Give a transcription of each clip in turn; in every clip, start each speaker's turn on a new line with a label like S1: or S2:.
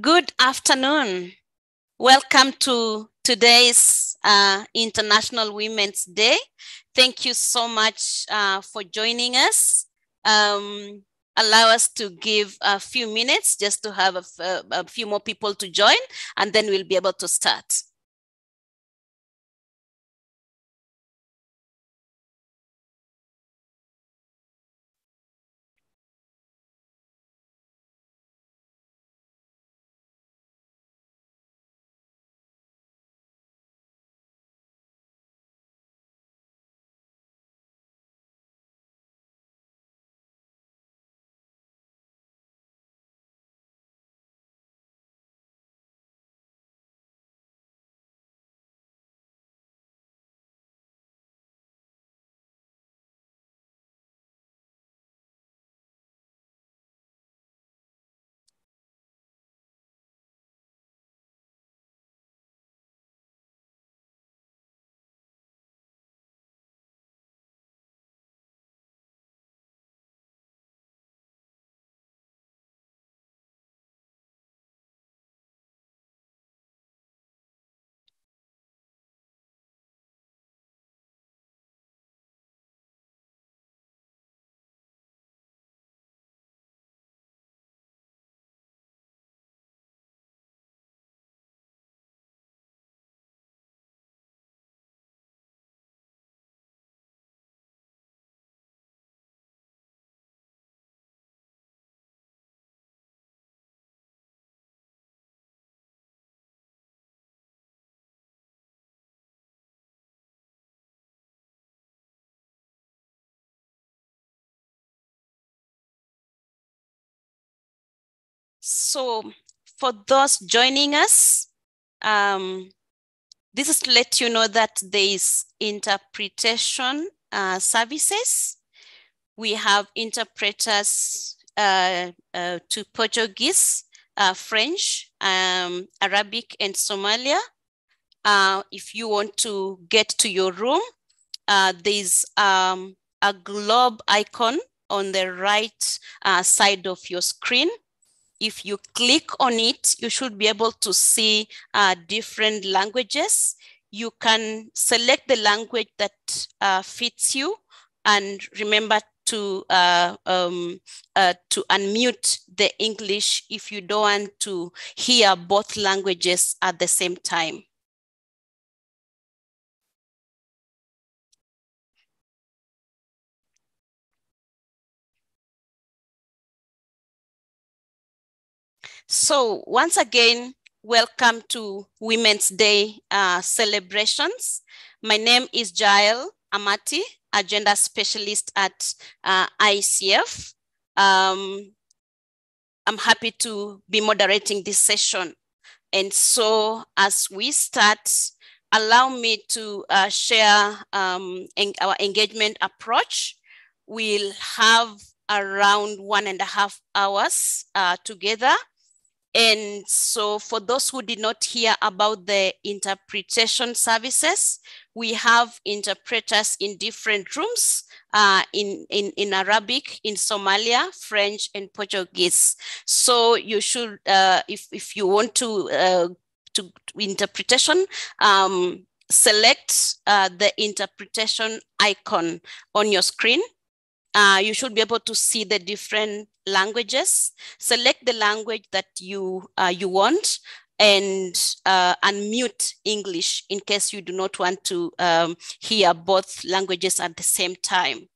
S1: Good afternoon. Welcome to today's uh, International Women's Day. Thank you so much uh, for joining us. Um, allow us to give a few minutes just to have a, a few more people to join, and then we'll be able to start. So for those joining us, um, this is to let you know that there is interpretation uh, services. We have interpreters uh, uh, to Portuguese, uh, French, um, Arabic, and Somalia. Uh, if you want to get to your room, uh, there's um, a globe icon on the right side of your screen if you click on it, you should be able to see uh, different languages. You can select the language that uh, fits you and remember to uh, um, uh, to unmute the English if you don't want to hear both languages at the same time. So once again, welcome to Women's Day uh, celebrations. My name is Jael Amati, agenda specialist at uh, AECF. Um, I'm happy to be moderating this session. And so as we start, allow me to uh, share um, our engagement approach. We'll have around one and a half hours uh, together and so for those who did not hear about the interpretation services, we have interpreters in different rooms uh, in, in, in Arabic, in Somalia, French, and Portuguese. So you should, uh, if, if you want to, uh, to interpretation, um, select uh, the interpretation icon on your screen uh, you should be able to see the different languages. Select the language that you, uh, you want and uh, unmute English in case you do not want to um, hear both languages at the same time.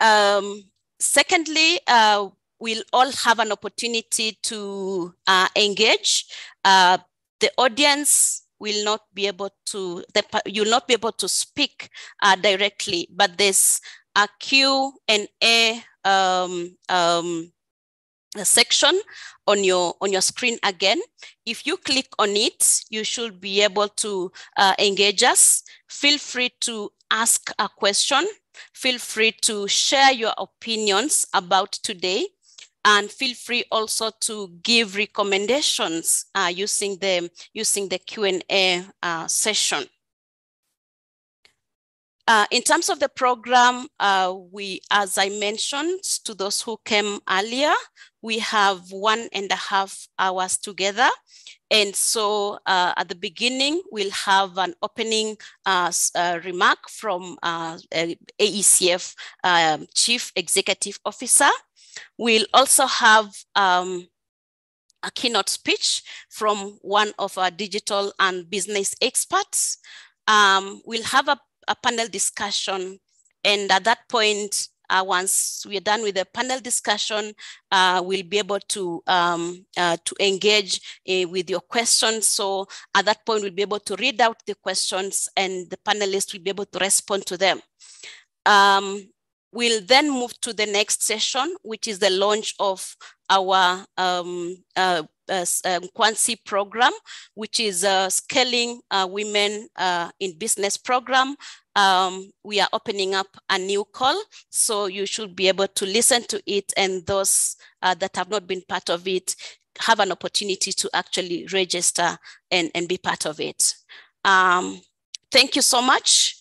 S1: Um, secondly, uh, we'll all have an opportunity to uh, engage. Uh, the audience will not be able to, the, you'll not be able to speak uh, directly, but there's a Q and A um, um, section on your on your screen again. If you click on it, you should be able to uh, engage us. Feel free to ask a question. Feel free to share your opinions about today and feel free also to give recommendations uh, using the using the Q&A uh, session. Uh, in terms of the program, uh, we, as I mentioned to those who came earlier, we have one and a half hours together. And so uh, at the beginning, we'll have an opening uh, uh, remark from uh, AECF um, Chief Executive Officer. We'll also have um, a keynote speech from one of our digital and business experts. Um, we'll have a, a, panel discussion. And at that point, uh, once we're done with the panel discussion, uh, we'll be able to, um, uh, to engage uh, with your questions. So at that point, we'll be able to read out the questions and the panelists will be able to respond to them. Um, We'll then move to the next session, which is the launch of our um, uh, uh, um, program, which is a scaling uh, women uh, in business program. Um, we are opening up a new call, so you should be able to listen to it and those uh, that have not been part of it have an opportunity to actually register and, and be part of it. Um, thank you so much.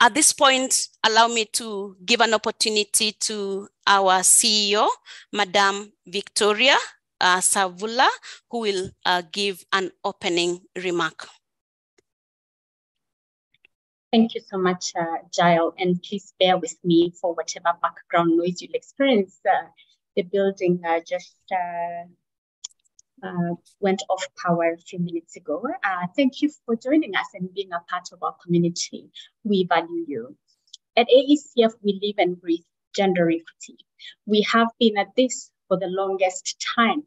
S1: At this point, allow me to give an opportunity to our CEO, Madame Victoria uh, Sabula, who will uh, give an opening remark.
S2: Thank you so much, uh, Jael, and please bear with me for whatever background noise you'll experience. Uh, the building uh, just uh, uh, went off power a few minutes ago. Uh, thank you for joining us and being a part of our community. We value you. At AECF, we live and breathe gender equity. We have been at this for the longest time.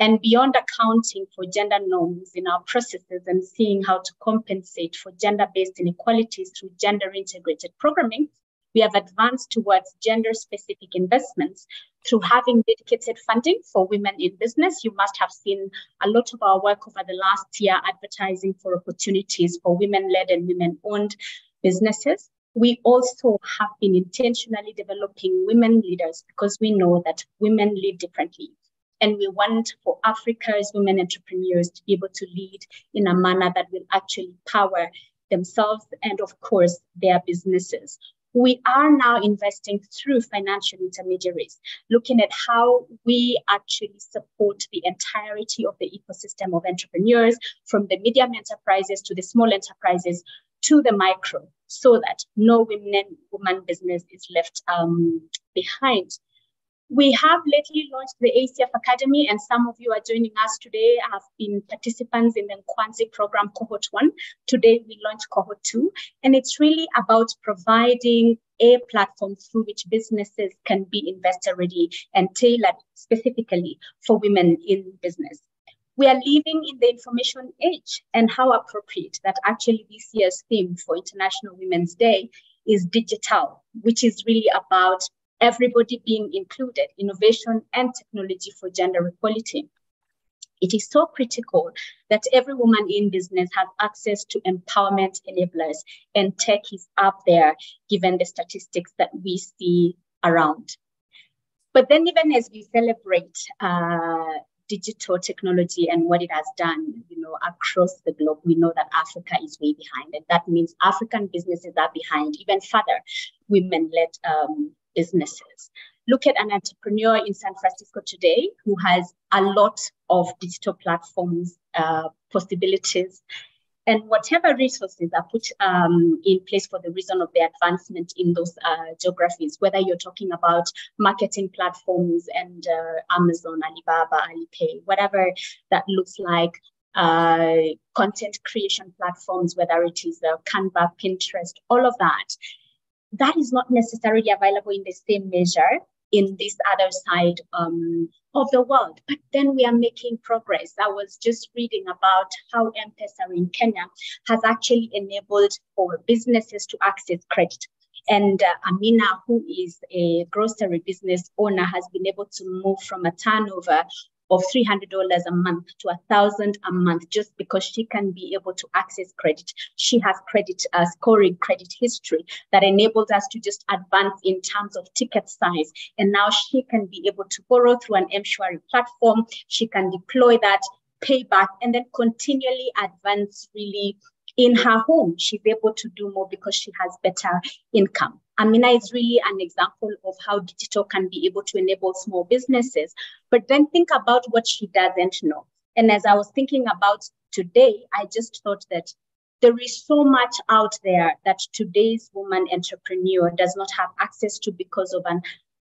S2: And beyond accounting for gender norms in our processes and seeing how to compensate for gender based inequalities through gender integrated programming, we have advanced towards gender specific investments through having dedicated funding for women in business. You must have seen a lot of our work over the last year advertising for opportunities for women led and women owned businesses. We also have been intentionally developing women leaders because we know that women lead differently. And we want for Africa's women entrepreneurs to be able to lead in a manner that will actually power themselves and, of course, their businesses we are now investing through financial intermediaries, looking at how we actually support the entirety of the ecosystem of entrepreneurs, from the medium enterprises to the small enterprises to the micro, so that no women woman business is left um, behind. We have lately launched the AECF Academy, and some of you are joining us today have been participants in the Kwansi program cohort one. Today we launch cohort two, and it's really about providing a platform through which businesses can be investor ready and tailored specifically for women in business. We are living in the information age, and how appropriate that actually this year's theme for International Women's Day is digital, which is really about everybody being included, innovation and technology for gender equality. It is so critical that every woman in business has access to empowerment enablers, and tech is up there given the statistics that we see around. But then, even as we celebrate uh, digital technology and what it has done, you know, across the globe, we know that Africa is way behind, and that means African businesses are behind even further women-led um, businesses. Look at an entrepreneur in San Francisco today who has a lot of digital platforms, uh, possibilities, and whatever resources are put um, in place for the reason of the advancement in those uh, geographies, whether you're talking about marketing platforms and uh, Amazon, Alibaba, Alipay, whatever that looks like, uh, content creation platforms, whether it is uh, Canva, Pinterest, all of that that is not necessarily available in the same measure in this other side um, of the world. But then we are making progress. I was just reading about how M-Pesa in Kenya has actually enabled for businesses to access credit. And uh, Amina, who is a grocery business owner, has been able to move from a turnover of $300 a month to a thousand a month just because she can be able to access credit. She has credit uh, scoring credit history that enables us to just advance in terms of ticket size. And now she can be able to borrow through an M-Shwari platform. She can deploy that payback and then continually advance really in her home, she's able to do more because she has better income. Amina is really an example of how digital can be able to enable small businesses. But then think about what she doesn't know. And as I was thinking about today, I just thought that there is so much out there that today's woman entrepreneur does not have access to because of an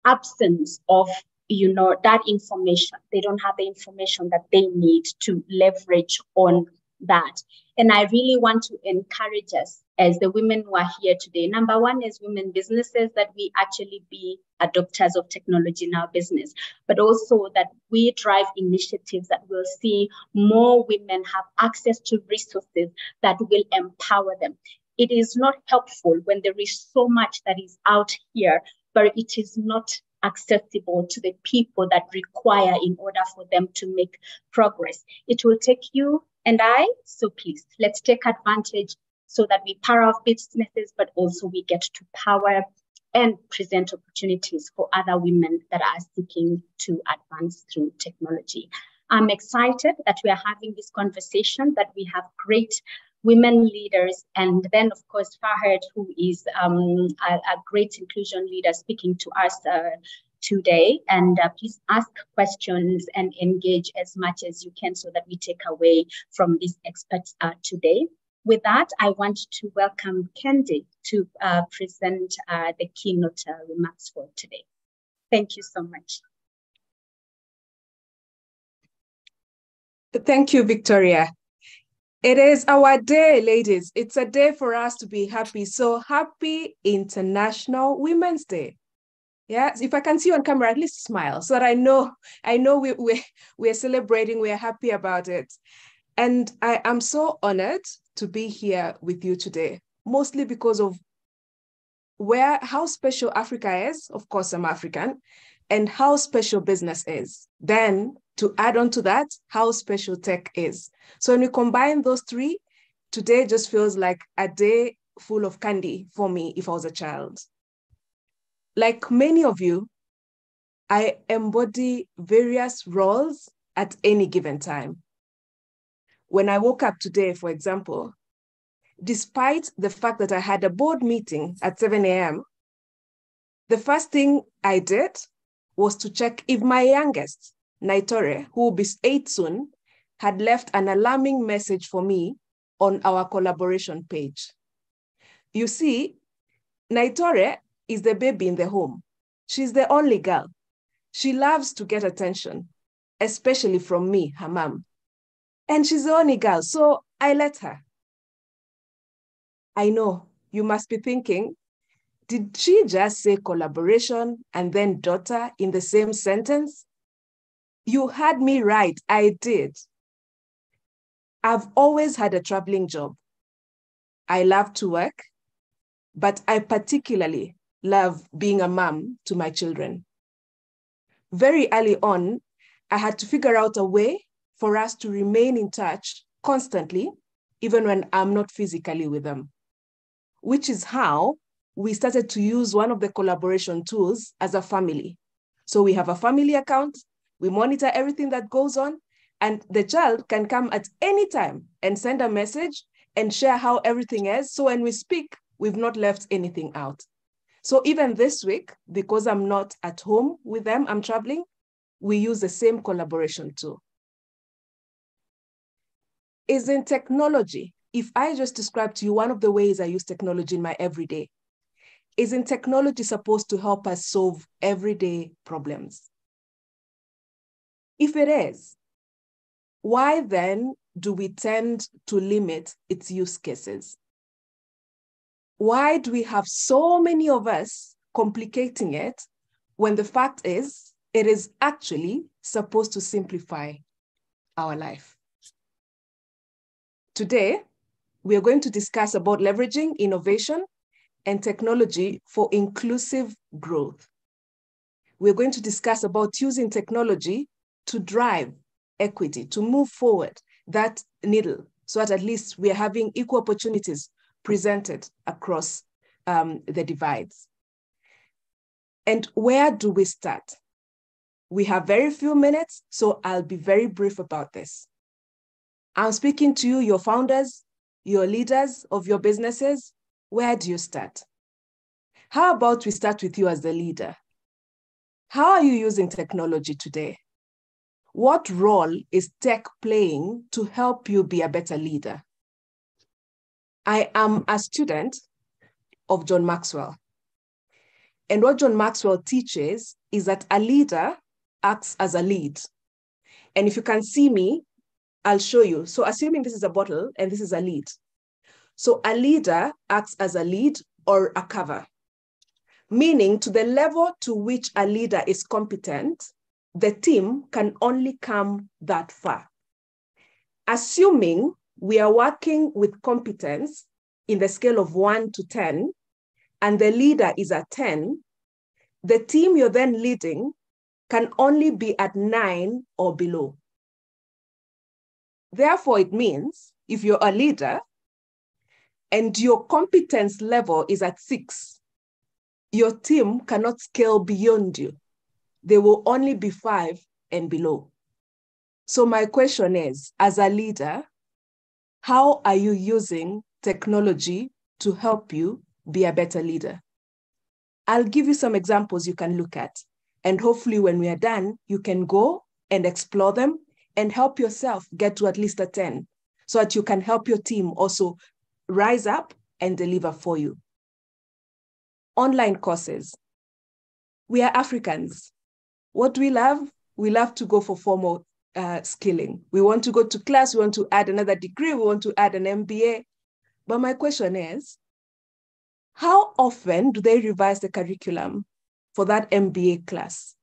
S2: absence of you know that information they don't have the information that they need to leverage on that and I really want to encourage us as the women who are here today. Number one is women businesses that we actually be adopters of technology in our business, but also that we drive initiatives that will see more women have access to resources that will empower them. It is not helpful when there is so much that is out here, but it is not accessible to the people that require in order for them to make progress. It will take you and I. So please, let's take advantage so that we power our businesses, but also we get to power and present opportunities for other women that are seeking to advance through technology. I'm excited that we are having this conversation, that we have great women leaders, and then, of course, Fahad, who is um, a, a, great inclusion leader, speaking to us uh, today. And uh, please ask questions and engage as much as you can so that we take away from these experts uh, today. With that, I want to welcome Kendi to uh, present uh, the keynote uh, remarks for today. Thank you so much.
S3: Thank you, Victoria. It is our day, ladies. It's a day for us to be happy. So happy International Women's Day. Yes, if I can see you on camera, at least smile so that I know I know we we we're celebrating, we're happy about it. And I am so honored to be here with you today, mostly because of where how special Africa is. Of course, I'm African, and how special business is. Then to add on to that, how special tech is. So when we combine those three, today just feels like a day full of candy for me if I was a child. Like many of you, I embody various roles at any given time. When I woke up today, for example, despite the fact that I had a board meeting at 7 a.m., the first thing I did was to check if my youngest, Naitore, who will be eight soon, had left an alarming message for me on our collaboration page. You see, Naitore is the baby in the home. She's the only girl. She loves to get attention, especially from me, her mom. And she's the only girl, so I let her. I know you must be thinking, did she just say collaboration and then daughter in the same sentence? You had me right, I did. I've always had a traveling job. I love to work, but I particularly love being a mom to my children. Very early on, I had to figure out a way for us to remain in touch constantly, even when I'm not physically with them, which is how we started to use one of the collaboration tools as a family. So we have a family account, we monitor everything that goes on, and the child can come at any time and send a message and share how everything is. So when we speak, we've not left anything out. So even this week, because I'm not at home with them, I'm traveling, we use the same collaboration tool. Is in technology. If I just describe to you one of the ways I use technology in my everyday, isn't technology supposed to help us solve everyday problems? If it is, why then do we tend to limit its use cases? Why do we have so many of us complicating it when the fact is it is actually supposed to simplify our life? Today, we are going to discuss about leveraging innovation and technology for inclusive growth. We're going to discuss about using technology to drive equity, to move forward that needle so that at least we are having equal opportunities presented across um, the divides. And where do we start? We have very few minutes, so I'll be very brief about this. I'm speaking to you, your founders, your leaders of your businesses, where do you start? How about we start with you as the leader? How are you using technology today? What role is tech playing to help you be a better leader? I am a student of John Maxwell. And what John Maxwell teaches is that a leader acts as a lead. And if you can see me, I'll show you. So assuming this is a bottle and this is a lead. So a leader acts as a lead or a cover, meaning to the level to which a leader is competent, the team can only come that far. Assuming we are working with competence in the scale of one to 10, and the leader is at 10, the team you're then leading can only be at nine or below. Therefore, it means if you're a leader and your competence level is at six, your team cannot scale beyond you. They will only be five and below. So, my question is as a leader, how are you using technology to help you be a better leader? I'll give you some examples you can look at. And hopefully, when we are done, you can go and explore them and help yourself get to at least a 10 so that you can help your team also rise up and deliver for you. Online courses. We are Africans. What we love? We love to go for formal uh, skilling. We want to go to class, we want to add another degree, we want to add an MBA. But my question is how often do they revise the curriculum for that MBA class?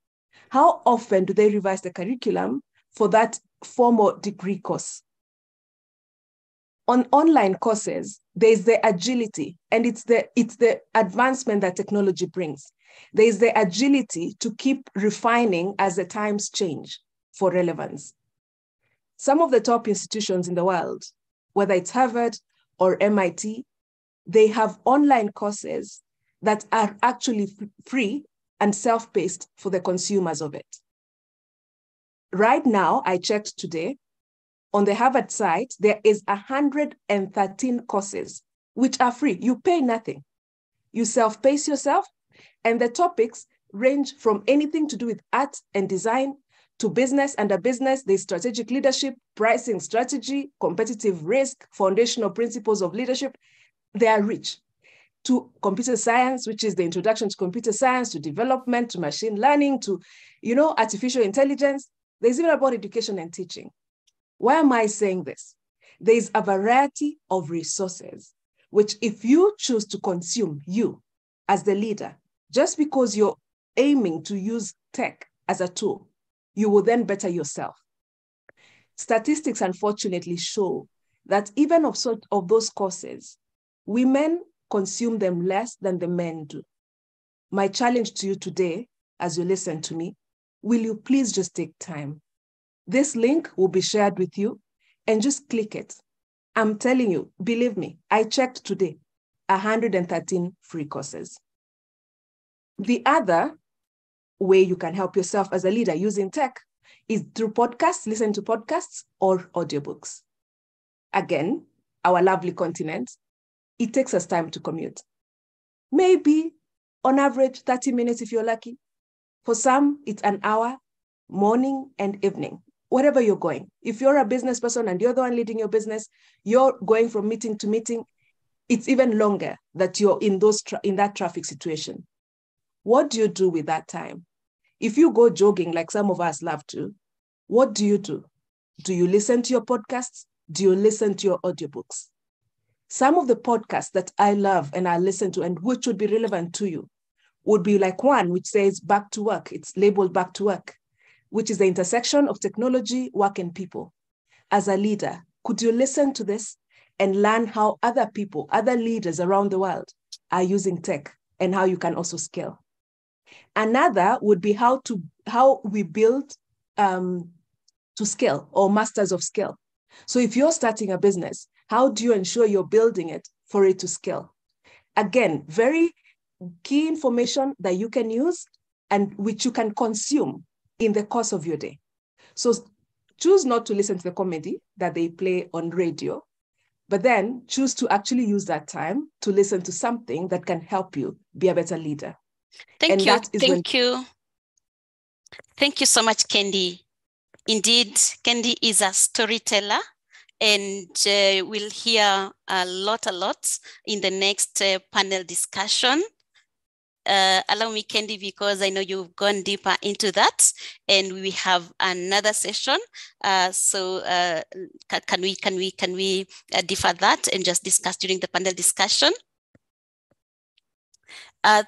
S3: How often do they revise the curriculum for that formal degree course. On online courses, there's the agility and it's the, it's the advancement that technology brings. There's the agility to keep refining as the times change for relevance. Some of the top institutions in the world, whether it's Harvard or MIT, they have online courses that are actually free and self-paced for the consumers of it. Right now, I checked today, on the Harvard site, there is 113 courses which are free. You pay nothing. You self-pace yourself, and the topics range from anything to do with art and design to business and a business, there's strategic leadership, pricing strategy, competitive risk, foundational principles of leadership. They are rich. To computer science, which is the introduction to computer science, to development, to machine learning, to, you know, artificial intelligence. There's even about education and teaching. Why am I saying this? There's a variety of resources, which if you choose to consume, you as the leader, just because you're aiming to use tech as a tool, you will then better yourself. Statistics unfortunately show that even of, of those courses, women consume them less than the men do. My challenge to you today, as you listen to me, will you please just take time? This link will be shared with you and just click it. I'm telling you, believe me, I checked today 113 free courses. The other way you can help yourself as a leader using tech is through podcasts, listen to podcasts or audiobooks. Again, our lovely continent, it takes us time to commute. Maybe on average 30 minutes if you're lucky, for some, it's an hour, morning and evening, wherever you're going. If you're a business person and you're the one leading your business, you're going from meeting to meeting, it's even longer that you're in those tra- in that traffic situation. What do you do with that time? If you go jogging like some of us love to, what do you do? Do you listen to your podcasts? Do you listen to your audiobooks? Some of the podcasts that I love and I listen to and which would be relevant to you would be like one which says back to work. It's labeled back to work, which is the intersection of technology, work, and people. As a leader, could you listen to this and learn how other people, other leaders around the world are using tech and how you can also scale? Another would be how to how we build um, to scale or masters of scale. So if you're starting a business, how do you ensure you're building it for it to scale? Again, very key information that you can use and which you can consume in the course of your day. So choose not to listen to the comedy that they play on radio. but then choose to actually use that time to listen to something that can help you be a better leader.
S1: Thank and you. Thank when- you. Thank you so much, Kendi. Indeed, Kendi is a storyteller and uh, we'll hear a lot, a lot in the next uh, panel discussion. Uh, allow me, Kendi, because I know you've gone deeper into that, and we have another session. Uh, so, uh, can we can we can we uh, defer that and just discuss during the panel discussion?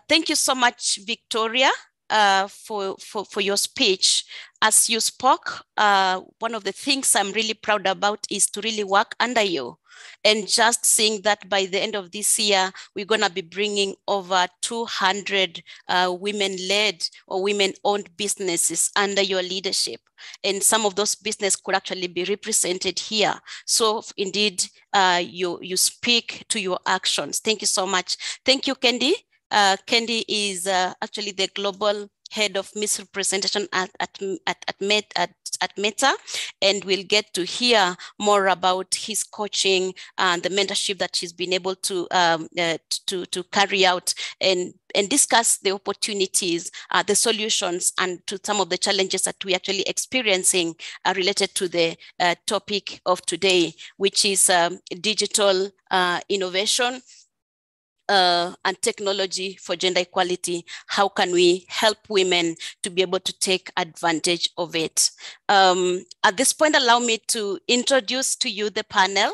S1: Thank you so much, Victoria uh, for, for, for your speech. As you spoke, uh, one of the things I'm really proud about is to really work under you. And just seeing that by the end of this year, we're going to be bringing over 200 uh, women led or women owned businesses under your leadership. And some of those businesses could actually be represented here. So, indeed, uh, you, you speak to your actions. Thank you so much. Thank you, Kendi. Uh, Kendi is uh, actually the global head of misrepresentation at, at, at, at, Met, at, at Meta, and we'll get to hear more about his coaching and the mentorship that he's been able to, um, uh, to, to carry out and, and discuss the opportunities, uh, the solutions, and to some of the challenges that we're actually experiencing uh, related to the uh, topic of today, which is um, digital uh, innovation uh, and technology for gender equality, how can we help women to be able to take advantage of it? Um, at this point, allow me to introduce to you the panel.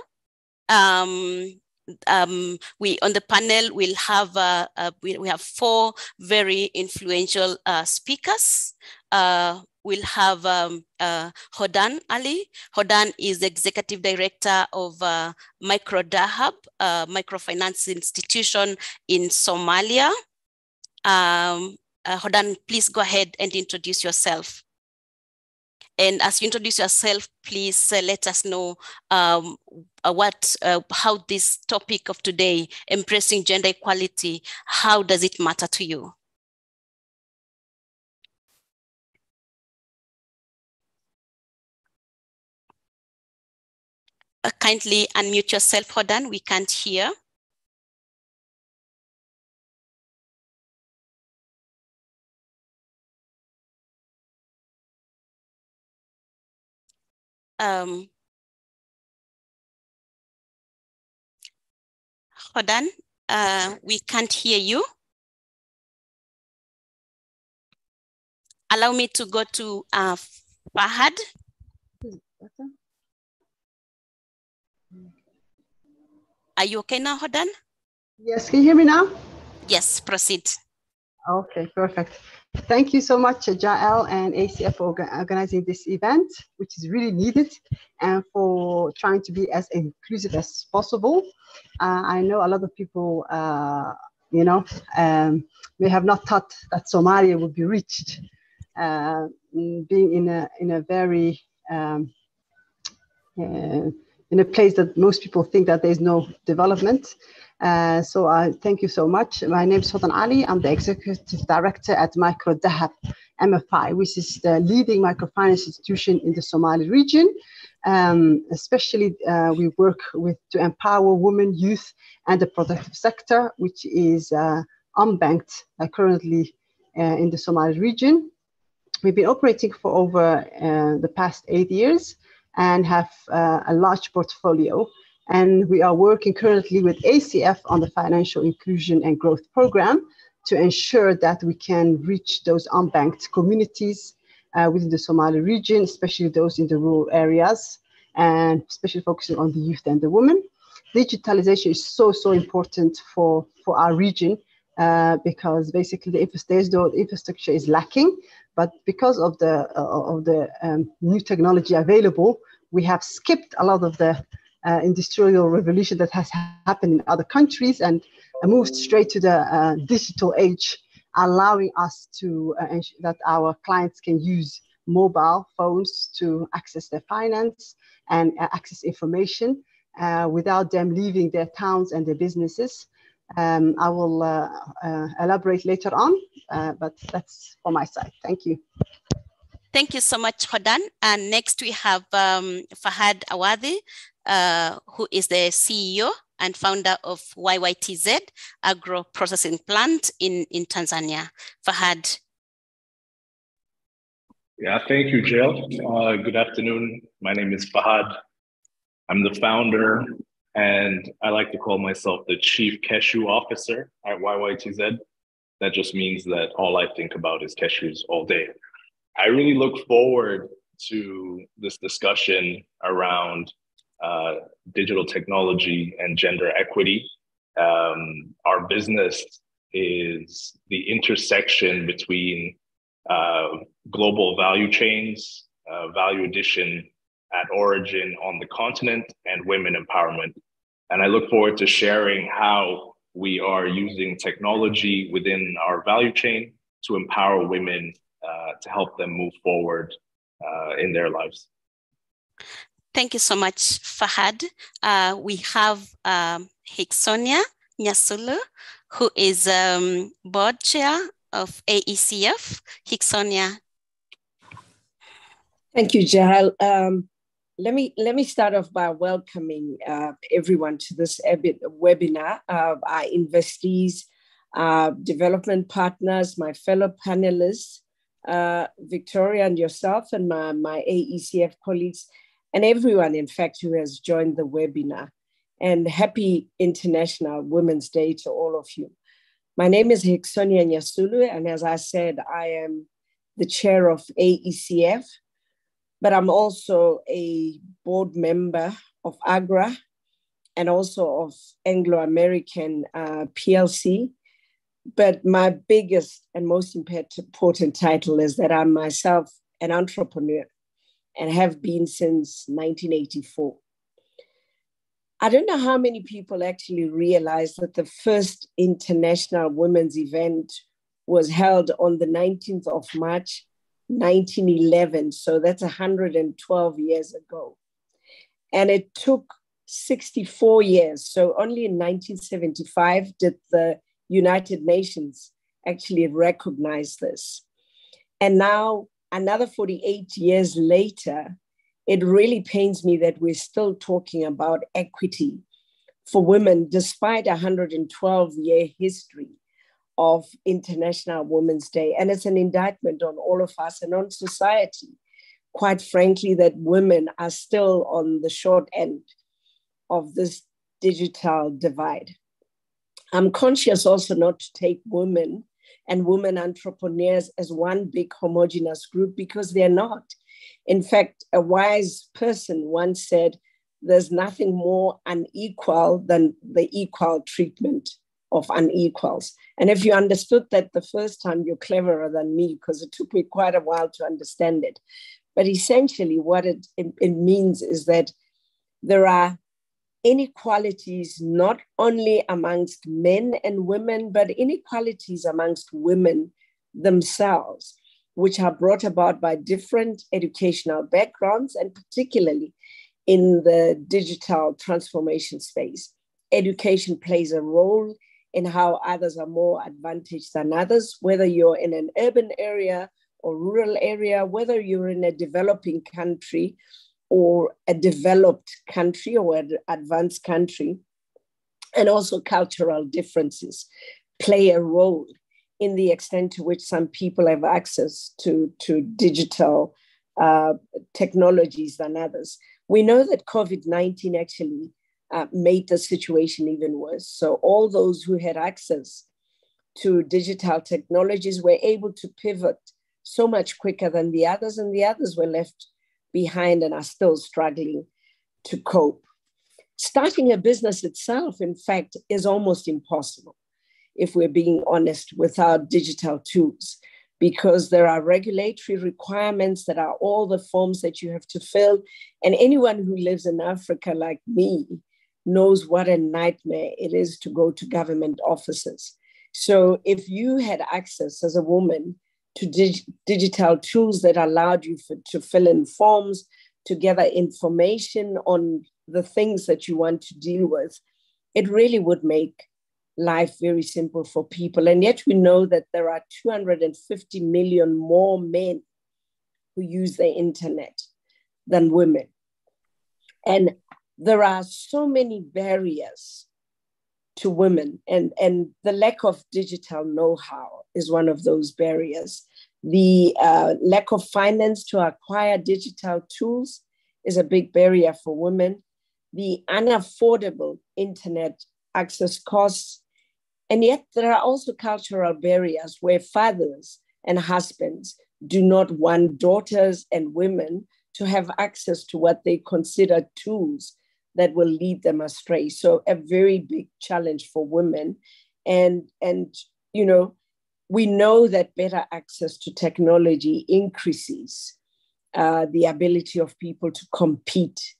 S1: Um, um, we on the panel we'll have uh, uh, we, we have four very influential uh, speakers. We'll have um, uh, Hodan Ali. Hodan is executive director of uh, Micro Dahab, uh, microfinance institution in Somalia. Um, uh, Hodan, please go ahead and introduce yourself. And as you introduce yourself, please uh, let us know um, uh, what, uh, how this topic of today, embracing gender equality, how does it matter to you? Kindly unmute yourself, Hodan. We can't hear. Um, Hodan, uh, we can't hear you. Allow me to go to uh, Fahad. Are you okay now, Hodan?
S4: Yes, can you hear me now?
S1: Yes, proceed.
S4: Okay, perfect. Thank you so much, Jael and AECF for organizing this event, which is really needed, and for trying to be as inclusive as possible. Uh, I know a lot of people, uh, you know, um, may have not thought that Somalia would be reached, uh, being in a in a very um, uh, in a place that most people think that there's no development. Uh, so I thank you so much. My name is Sultan Ali. I'm the executive director at Micro Dahab MFI, which is the leading microfinance institution in the Somali region. Um, especially, uh, we work with to empower women, youth, and the productive sector, which is uh, unbanked uh, currently uh, in the Somali region. We've been operating for over uh, the past eight years and have uh, a large portfolio. And we are working currently with AECF on the Financial Inclusion and Growth Program to ensure that we can reach those unbanked communities uh, within the Somali region, especially those in the rural areas, and especially focusing on the youth and the women. Digitalization is so, so important for, for our region uh, because basically the infrastructure is lacking. But because of the, uh, of the um, new technology available, we have skipped a lot of the uh, industrial revolution that has happened in other countries and uh, moved straight to the uh, digital age, allowing us to uh, ensure that our clients can use mobile phones to access their finance and uh, access information without them leaving their towns and their businesses. Um, I will uh, uh, elaborate later on, uh, but that's for my side. Thank you.
S1: Thank you so much, Hodan. And next we have um, Fahad Awadi. uh, who is the CEO and founder of YYTZ Agro Processing Plant in, in Tanzania. Fahad.
S5: Yeah, thank you, Jill. Uh, good afternoon. My name is Fahad. I'm the founder, and I like to call myself the Chief Cashew Officer at YYTZ. That just means that all I think about is cashews all day. I really look forward to this discussion around uh, digital technology and gender equity. Um, our business is the intersection between uh, global value chains, uh, value addition at origin on the continent, and women empowerment. And I look forward to sharing how we are using technology within our value chain to empower women uh, to help them move forward uh, in their lives.
S1: Thank you so much, Fahad. Uh, we have um, Hixonia Nyasulu, who is um, board chair of AECF. Hixonia.
S6: Thank you, Jael. Um, let me let me start off by welcoming uh, everyone to this webinar of our investees, uh, development partners, my fellow panelists, uh, Victoria and yourself, and my, my AECF colleagues, and everyone, in fact, who has joined the webinar. And happy International Women's Day to all of you. My name is Hixonia Nyasulu, and as I said, I am the chair of AECF, but I'm also a board member of AGRA and also of Anglo American uh, PLC. But my biggest and most important title is that I'm myself an entrepreneur and have been since 1984. I don't know how many people actually realize that the first international women's event was held on the 19th of March, 1911. So that's 112 years ago. And it took 64 years. So only in 1975 did the United Nations actually recognized this. And now, another 48 years later, it really pains me that we're still talking about equity for women despite a 112 year history of International Women's Day. And it's an indictment on all of us and on society, quite frankly, that women are still on the short end of this digital divide. I'm conscious also not to take women and women entrepreneurs as one big homogenous group because they're not. In fact, a wise person once said, There's nothing more unequal than the equal treatment of unequals. And if you understood that the first time, you're cleverer than me because it took me quite a while to understand it. But essentially, what it, it, it means is that there are inequalities not only amongst men and women, but inequalities amongst women themselves, which are brought about by different educational backgrounds and particularly in the digital transformation space. Education plays a role in how others are more advantaged than others, whether you're in an urban area or rural area, whether you're in a developing country or a developed country or an advanced country, and also cultural differences play a role in the extent to which some people have access to, to digital uh, technologies than others. We know that COVID 19 actually uh, made the situation even worse. So, all those who had access to digital technologies were able to pivot so much quicker than the others, and the others were left behind and are still struggling to cope. Starting a business itself, in fact, is almost impossible if we're being honest without digital tools because there are regulatory requirements that are all the forms that you have to fill. And anyone who lives in Africa like me knows what a nightmare it is to go to government offices. So if you had access as a woman to dig- digital tools that allowed you for, to fill in forms, to gather information on the things that you want to deal with, it really would make life very simple for people. And yet we know that there are 250 million more men who use the internet than women. And there are so many barriers to women, and, and the lack of digital know how is one of those barriers. The uh, lack of finance to acquire digital tools is a big barrier for women. The unaffordable internet access costs. And yet, there are also cultural barriers where fathers and husbands do not want daughters and women to have access to what they consider tools that will lead them astray. So a very big challenge for women. And, and you know, we know that better access to technology increases uh, the ability of people to compete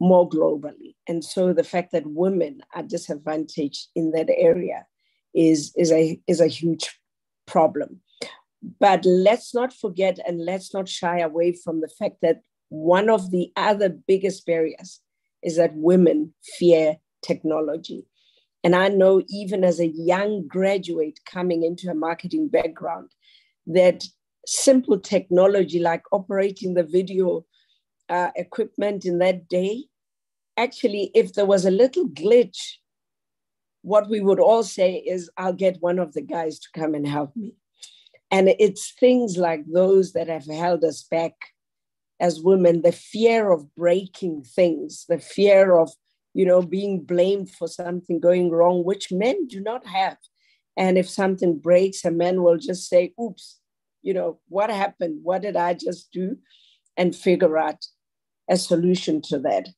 S6: more globally. And so the fact that women are disadvantaged in that area is, is, a, is a huge problem. But let's not forget and let's not shy away from the fact that one of the other biggest barriers is that women fear technology. And I know even as a young graduate coming into a marketing background, that simple technology like operating the video uh, equipment in that day, actually, if there was a little glitch, what we would all say is, I'll get one of the guys to come and help me. And it's things like those that have held us back as women the fear of breaking things, the fear of you know, being blamed for something going wrong, which men do not have. And if something breaks, a man will just say, oops, you know, what happened? What did I just do? And figure out a solution to that.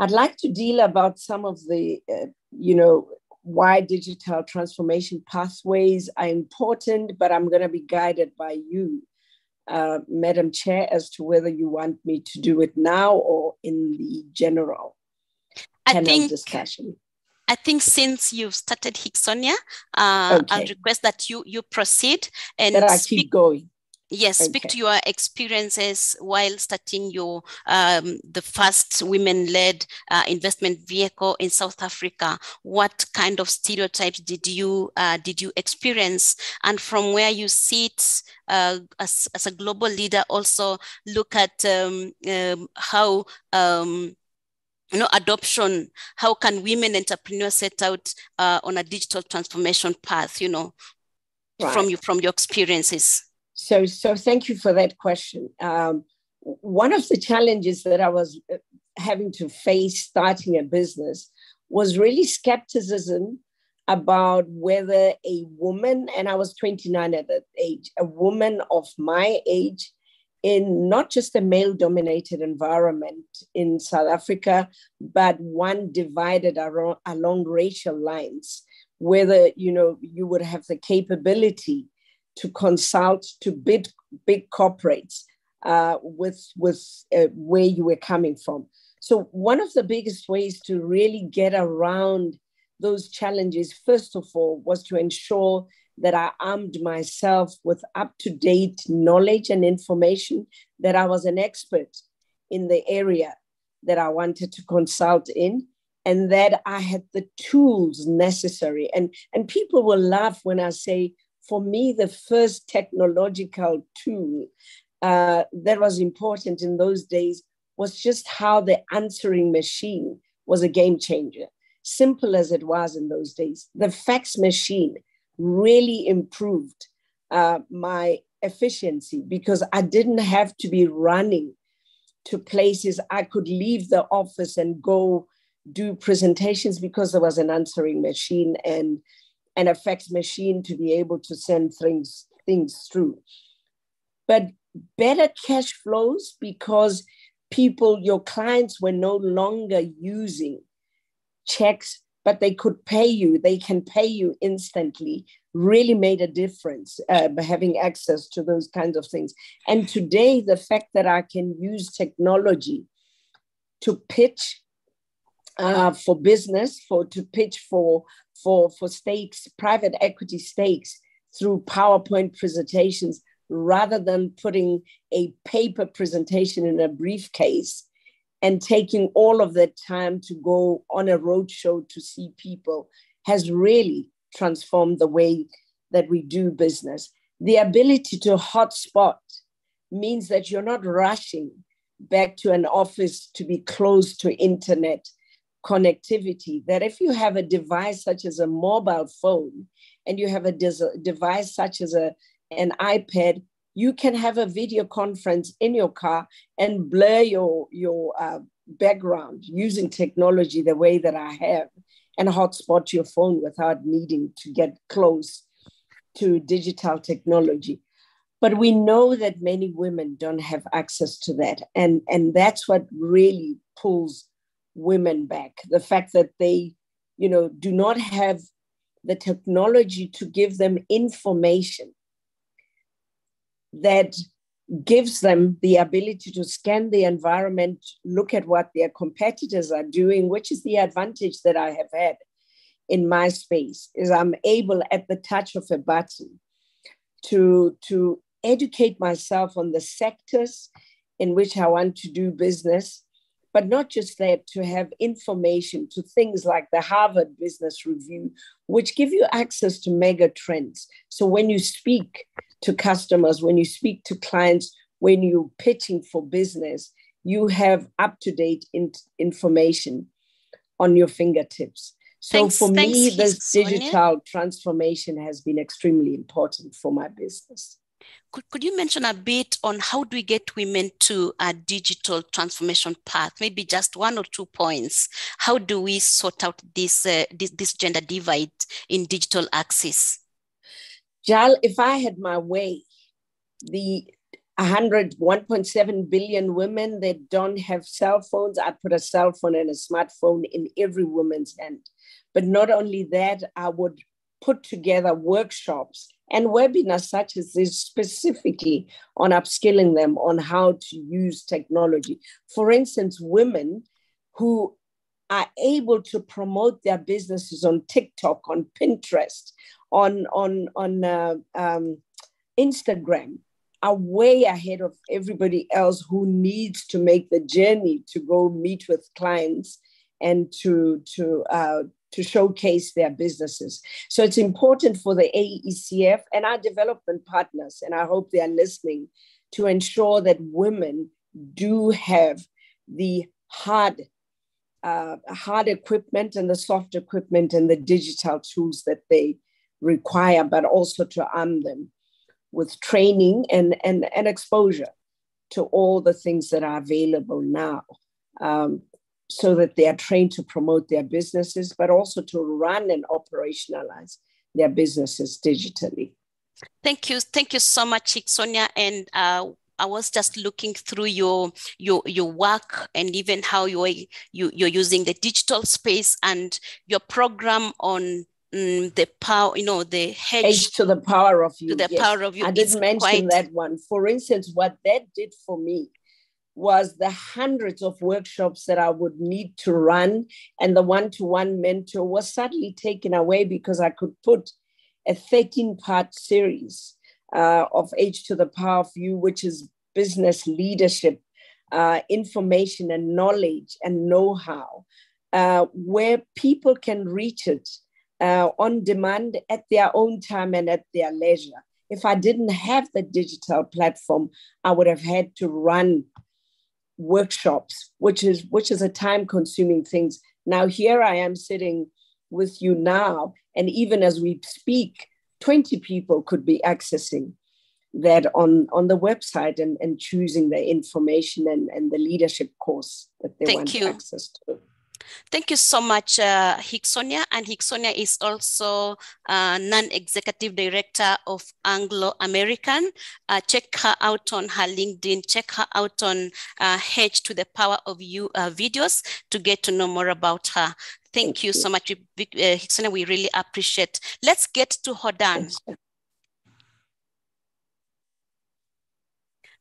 S6: I'd like to deal about some of the, uh, you know, why digital transformation pathways are important, but I'm going to be guided by you, uh, Madam Chair, as to whether you want me to do it now or in the general. I think discussion.
S1: I think since you've started Hixonia, uh, okay. I'll request that you you proceed and
S6: that I speak, keep going.
S1: Yes, okay. speak to your experiences while starting your um, the first women-led uh, investment vehicle in South Africa. What kind of stereotypes did you uh, did you experience, and from where you sit uh, as as a global leader, also look at um, um, how um, you know, adoption, how can women entrepreneurs set out uh, on a digital transformation path, you know, right. from you from your experiences?
S6: So, so thank you for that question. Um, one of the challenges that I was uh, having to face starting a business was really skepticism about whether a woman, and I was 29 at that age, a woman of my age in not just a male dominated environment in South Africa, but one divided around, along racial lines, whether you know you would have the capability to consult to big big corporates uh, with with uh, where you were coming from. So one of the biggest ways to really get around those challenges, first of all, was to ensure that I armed myself with up to date knowledge and information, that I was an expert in the area that I wanted to consult in, and that I had the tools necessary. And, and people will laugh when I say, for me, the first technological tool uh, that was important in those days was just how the answering machine was a game changer. Simple as it was in those days, the fax machine really improved uh, my efficiency because I didn't have to be running to places. I could leave the office and go do presentations because there was an answering machine and a fax machine to be able to send things things through. But better cash flows because people, your clients were no longer using checks but they could pay you, they can pay you instantly, really made a difference uh, having access to those kinds of things. And today, the fact that I can use technology to pitch uh, for business, for to pitch for for for stakes, private equity stakes through PowerPoint presentations, rather than putting a paper presentation in a briefcase and taking all of that time to go on a roadshow to see people has really transformed the way that we do business. The ability to hotspot means that you're not rushing back to an office to be close to internet connectivity that if you have a device such as a mobile phone and you have a device such as a, an iPad, you can have a video conference in your car and blur your, your uh, background using technology the way that I have and hotspot your phone without needing to get close to digital technology. But we know that many women don't have access to that. And, and that's what really pulls women back. The fact that they, you know, do not have the technology to give them information that gives them the ability to scan the environment, look at what their competitors are doing, which is the advantage that I have had in my space, is I'm able at the touch of a button to, to educate myself on the sectors in which I want to do business, but not just that, to have information to things like the Harvard Business Review, which give you access to mega trends. So when you speak to customers, when you speak to clients, when you're pitching for business, you have up to date in- information on your fingertips. So thanks, for me, this digital transformation has been extremely important for my business.
S1: Could, could you mention a bit on how do we get women to a digital transformation path? Maybe just one or two points. How do we sort out this, uh, this, this gender divide in digital access?
S6: Jael, if I had my way, the 100, 1.7 billion women that don't have cell phones, I'd put a cell phone and a smartphone in every woman's hand. But not only that, I would put together workshops and webinars such as this specifically on upskilling them on how to use technology. For instance, women who are able to promote their businesses on TikTok, on Pinterest, on on on uh, um, Instagram are way ahead of everybody else who needs to make the journey to go meet with clients and to to uh, to showcase their businesses. So it's important for the AECF and our development partners, and I hope they are listening, to ensure that women do have the hard uh, hard equipment and the soft equipment and the digital tools that they require, but also to arm them with training and, and, and exposure to all the things that are available now um, so that they are trained to promote their businesses, but also to run and operationalize their businesses digitally.
S1: Thank you. Thank you so much, Sonia. And uh, I was just looking through your your your work and even how you are you, you're using the digital space and your program on mm, the power, you know, the hedge
S6: H to the power of you.
S1: To the yes. power of you.
S6: I didn't mention quite... that one. For instance, what that did for me was the hundreds of workshops that I would need to run, and the one to one mentor was suddenly taken away because I could put a 13 part series uh, of H to the power of you, which is business leadership, uh, information and knowledge and know how, uh, where people can reach it uh, on demand at their own time and at their leisure. If I didn't have the digital platform, I would have had to run workshops, which is which is a time-consuming thing. Now here I am sitting with you now, and even as we speak, 20 people could be accessing that on, on the website and, and choosing the information and, and the leadership course that they
S1: Thank
S6: want
S1: you.
S6: access to.
S1: Thank you so much, uh, Hixonia. And Hixonia is also uh, non-executive director of Anglo American. Uh, check her out on her LinkedIn. Check her out on uh, H to the Power of You uh, videos to get to know more about her. Thank, you, so much, uh, Hixonia. We really appreciate. Let's get to Hodan.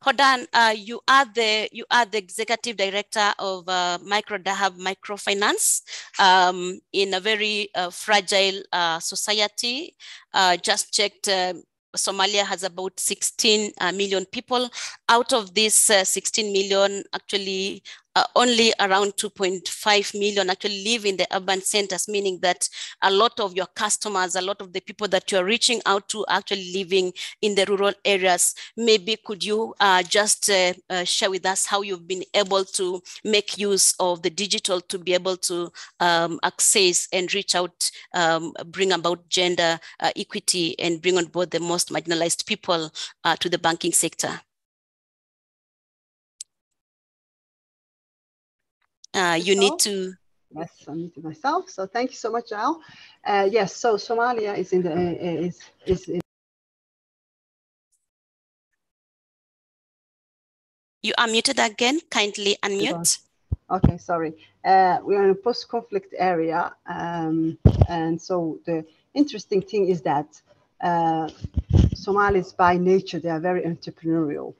S1: Hodan, uh, you are the you are the executive director of uh, Micro Dahab Microfinance um, in a very uh, fragile uh, society. Uh, just checked. Uh, Somalia has about 16 million people. Out of this 16 million, actually uh, only around 2.5 million actually live in the urban centers, meaning that a lot of your customers, a lot of the people that you're reaching out to actually living in the rural areas. Maybe could you uh, just uh, uh, share with us how you've been able to make use of the digital to be able to um, access and reach out, um, bring about gender uh, equity and bring on board the most marginalized people uh, to the banking sector? Uh, you need to.
S4: Yes, I need to myself. So thank you so much, Al. Uh, yes, so Somalia is in the uh, is is. In
S1: you are muted again. Kindly unmute.
S4: Okay, sorry. Uh, we are in a post-conflict area, um, and so the interesting thing is that uh, Somalis by nature they are very entrepreneurial,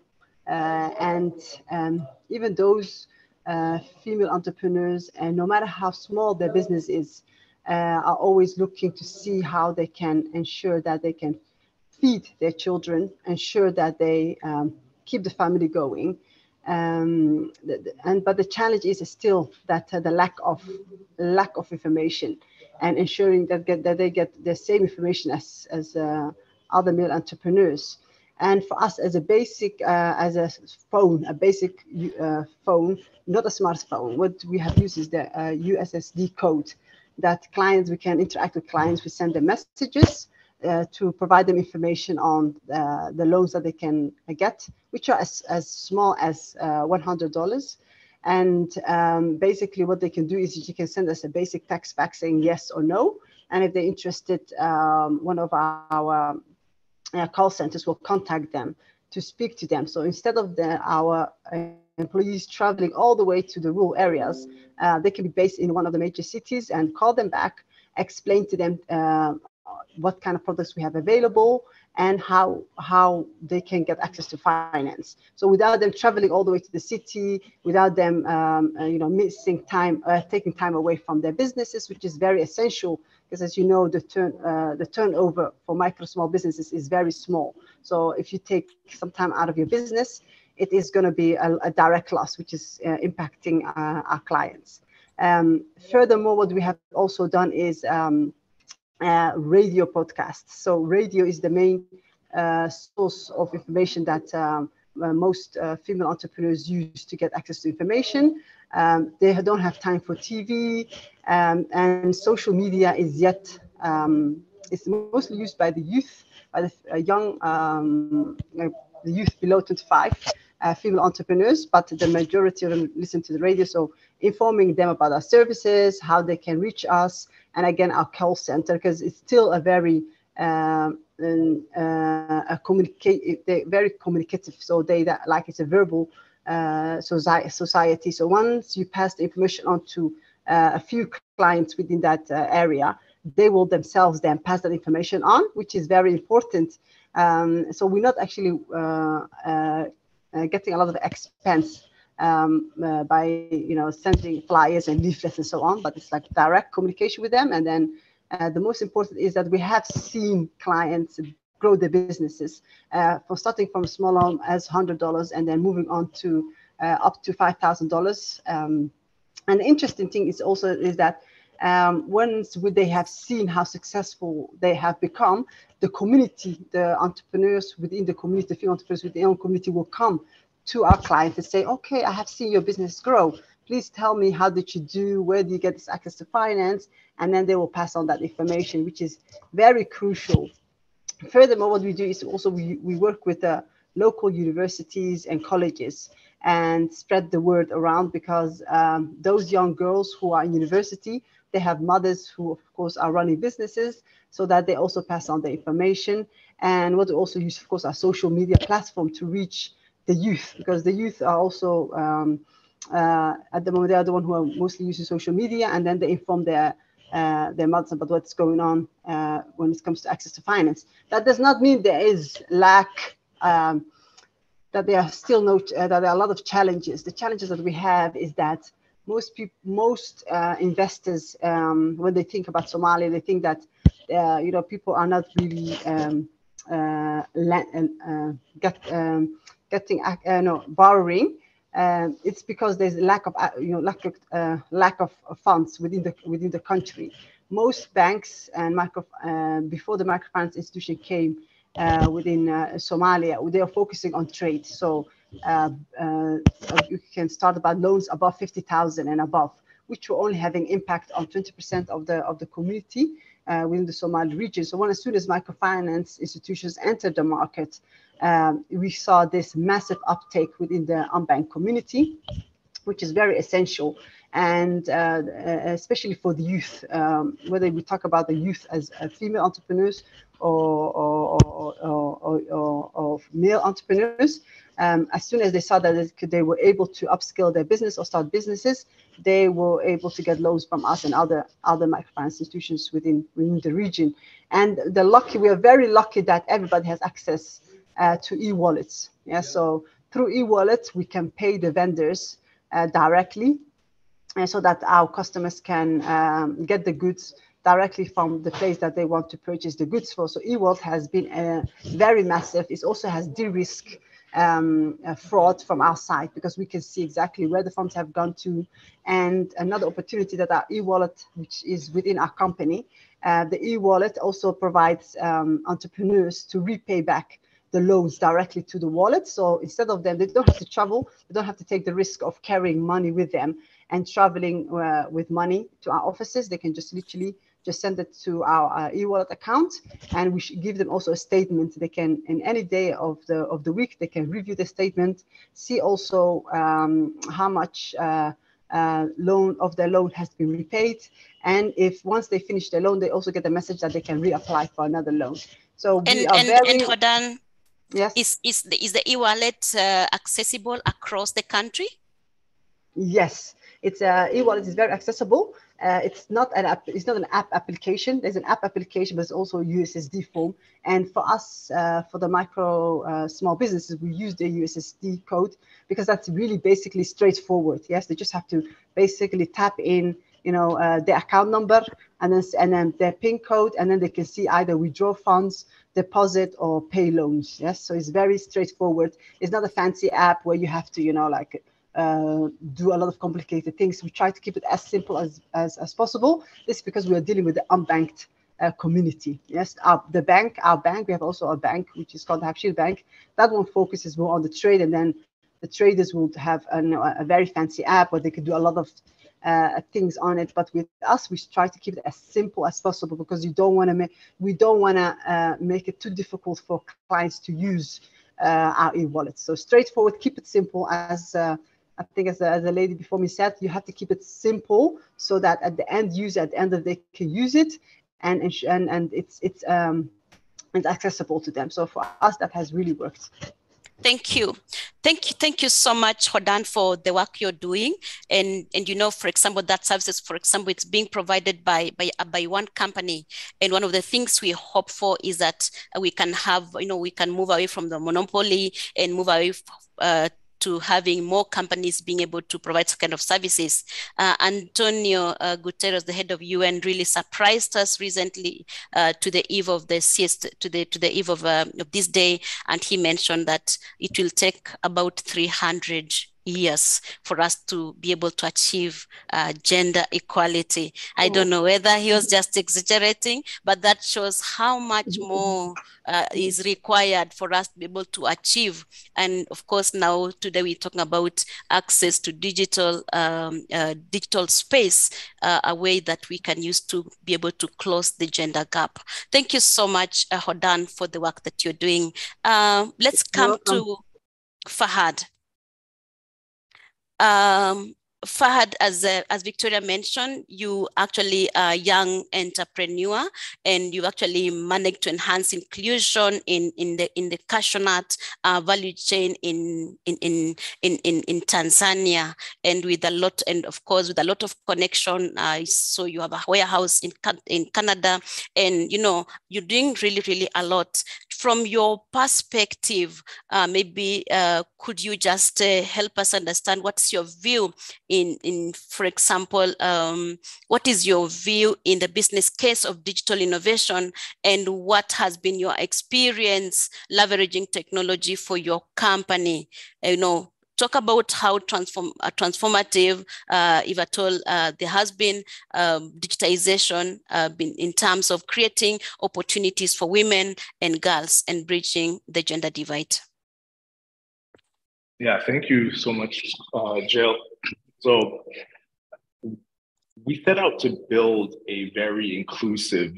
S4: uh, and um, even those uh, female entrepreneurs, and no matter how small their business is, uh, are always looking to see how they can ensure that they can feed their children, ensure that they um, keep the family going. Um, and but the challenge is still that uh, the lack of lack of information and ensuring that get, that they get the same information as as uh, other male entrepreneurs. And for us, as a basic, uh, as a phone, a basic uh, phone, not a smartphone, what we have used is the uh, USSD code that clients, we can interact with clients, we send them messages uh, to provide them information on uh, the loans that they can get, which are as, as small as $100. Uh, and um, basically what they can do is you can send us a basic text back saying yes or no. And if they're interested, um, one of our uh, call centers will contact them to speak to them. So instead of the, our uh, employees traveling all the way to the rural areas, uh, they can be based in one of the major cities and call them back, explain to them uh, what kind of products we have available and how how they can get access to finance. So without them traveling all the way to the city, without them um, uh, you know missing time, uh, taking time away from their businesses, which is very essential because as you know, the turn uh, the turnover for micro small businesses is very small. So if you take some time out of your business, it is going to be a, a, direct loss, which is uh, impacting uh, our clients. Um, furthermore, what we have also done is um, uh, radio podcasts. So radio is the main uh, source of information that um, uh, most female entrepreneurs use to get access to information. Um, they don't have time for TV, um, and social media is yet um, it's mostly used by the youth, by the uh, young, um, uh, the youth below 25, uh, female entrepreneurs. But the majority of them listen to the radio, so informing them about our services, how they can reach us, and again our call center because it's still a very um, uh, a communicate very communicative so they that like it's a verbal uh, society. So once you pass the information on to uh, a few clients within that uh, area, they will themselves then pass that information on, which is very important. Um, so we're not actually uh, uh, getting a lot of expense um, uh, by you know sending flyers and leaflets and so on, but it's like direct communication with them. And then uh, the most important is that we have seen clients grow their businesses uh, for starting from small as $100 and then moving on to uh, up to $5,000. Um, and the interesting thing is also is that um, once they have seen how successful they have become, the community, the entrepreneurs within the community, the few entrepreneurs within the community will come to our clients and say, okay, I have seen your business grow. Please tell me how did you do? Where do you get this access to finance? And then they will pass on that information, which is very crucial Furthermore, what we do is also we, we work with the local universities and colleges and spread the word around because um, those young girls who are in university, they have mothers who, of course, are running businesses so that they also pass on the information. And what we also use, of course, our social media platform to reach the youth because the youth are also, um, uh, at the moment, they are the one who are mostly using social media and then they inform their uh, their mothers about what's going on uh, when it comes to access to finance. That does not mean there is lack, um, that there are still no, uh, that there are a lot of challenges. The challenges that we have is that most people, most uh, investors, um, when they think about Somalia, they think that uh, you know people are not really um, uh, get, um, getting no borrowing um, it's because there's a lack of uh, you know lack of uh, lack of funds within the within the country. Most banks and micro uh, before the microfinance institution came uh, within uh, Somalia, they are focusing on trade. So uh, you can start about loans above fifty thousand and above, which were only having impact on twenty percent of the of the community. Within the Somali region. So when as soon as microfinance institutions entered the market, um, we saw this massive uptake within the unbanked community, which is very essential. And uh, especially for the youth, um, whether we talk about the youth as uh, female entrepreneurs or, or, or, or, male entrepreneurs, um, as soon as they saw that they were able to upskill their business or start businesses, they were able to get loans from us and other other microfinance institutions within within the region. And the lucky, we are very lucky that everybody has access uh, to e-wallets. Yeah, yeah, so through e-wallets, we can pay the vendors uh, directly and so that our customers can um, get the goods directly from the place that they want to purchase the goods for. So e-wallet has been uh, very massive. It also has de-risk um, uh, fraud from our side because we can see exactly where the funds have gone to. And another opportunity that our e-wallet, which is within our company, uh, the e-wallet also provides um, entrepreneurs to repay back the loans directly to the wallet. So instead of them, they don't have to travel, they don't have to take the risk of carrying money with them and traveling uh, with money to our offices. They can just literally just send it to our uh, e-wallet account and we should give them also a statement they can in any day of the of the week they can review the statement see also um, how much uh, uh, loan of their loan has been repaid and if once they finish their loan they also get a message that they can reapply for another loan so
S1: and,
S4: we are
S1: and,
S4: very
S1: and hold on
S4: Yes.
S1: Is is the is the e-wallet uh, accessible across the country?
S4: Yes, it's uh, e-wallet is very accessible. Uh, it's not an app. It's not an app application. There's an app application, but it's also USSD form. And for us, uh, for the micro uh, small businesses, we use the USSD code because that's really basically straightforward. Yes, they just have to basically tap in, you know, uh, the account number and then and then their PIN code, and then they can see either withdraw funds deposit or pay loans. Yes, so it's very straightforward. It's not a fancy app where you have to, you know, like uh, do a lot of complicated things. We try to keep it as simple as as, as possible. This is because we are dealing with the unbanked uh, community. Yes, our, the bank, our bank, we have also a bank which is called Dahabshil Bank. That one focuses more on the trade, and then the traders will have an, a very fancy app where they could do a lot of uh, things on it. But with us, we try to keep it as simple as possible because you don't want to make we don't want to uh, make it too difficult for clients to use uh, our e-wallet. So straightforward, keep it simple. As uh, I think, as, as the lady before me said, you have to keep it simple so that at the end user, at the end of the day, can use it and and and it's it's um it's accessible to them. So for us, that has really worked.
S1: Thank you. Thank you. Thank you so much, Hodan, for the work you're doing. And, and you know, for example, that services, for example, it's being provided by, by, by one company. And one of the things we hope for is that we can have, you know, we can move away from the monopoly and move away uh, to having more companies being able to provide this kind of services. Uh, Antonio uh, Guterres, the head of UN, really surprised us recently uh, to the eve of the siesta, to the to the eve of, uh, of this day, and he mentioned that it will take about 300 years for us to be able to achieve uh, gender equality. I don't know whether he was just exaggerating, but that shows how much more uh, is required for us to be able to achieve. And of course, now today we're talking about access to digital um, uh, digital space, uh, a way that we can use to be able to close the gender gap. Thank you so much, uh, Hodan, for the work that you're doing. Uh, let's come to Fahad. Um, Fahad, as uh, as Victoria mentioned, you actually are a young entrepreneur, and you actually managed to enhance inclusion in in the in the cashew nut uh, value chain in in, in in in Tanzania, and with a lot, and of course with a lot of connection. Uh, so you have a warehouse in in Canada, and you know you're doing really really a lot. From your perspective, uh, maybe uh, could you just uh, help us understand what's your view? in, in for example, um, what is your view in the business case of digital innovation and what has been your experience leveraging technology for your company, you know, talk about how transform, uh, transformative, uh, if at all, uh, there has been um, digitization uh, been in terms of creating opportunities for women and girls and bridging the gender divide.
S5: Yeah, thank you so much, uh, Jill. So we set out to build a very inclusive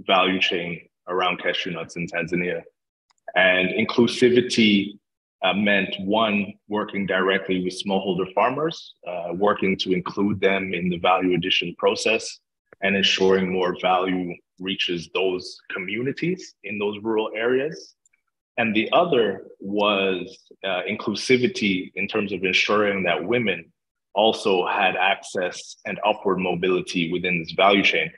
S5: value chain around cashew nuts in Tanzania. And inclusivity uh, meant one, working directly with smallholder farmers, uh, working to include them in the value addition process and ensuring more value reaches those communities in those rural areas. And the other was uh, inclusivity in terms of ensuring that women also had access and upward mobility within this value chain.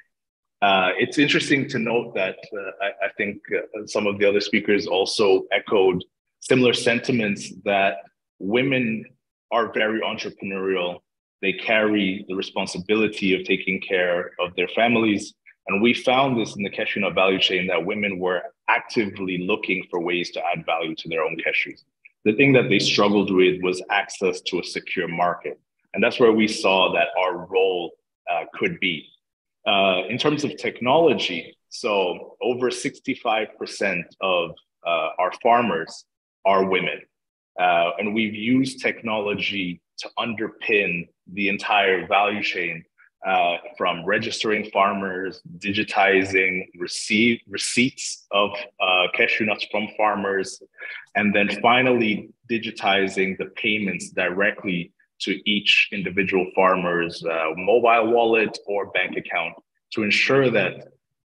S5: Uh, it's interesting to note that uh, I, I, think uh, some of the other speakers also echoed similar sentiments that women are very entrepreneurial. They carry the responsibility of taking care of their families. And we found this in the cashew value chain that women were actively looking for ways to add value to their own cashews. The thing that they struggled with was access to a secure market. And that's where we saw that our role uh, could be. Uh, in terms of technology, so over 65% of uh, our farmers are women. Uh, and we've used technology to underpin the entire value chain uh, from registering farmers, digitizing receive, receipts of uh, cashew nuts from farmers, and then finally digitizing the payments directly to each individual farmer's uh, mobile wallet or bank account to ensure that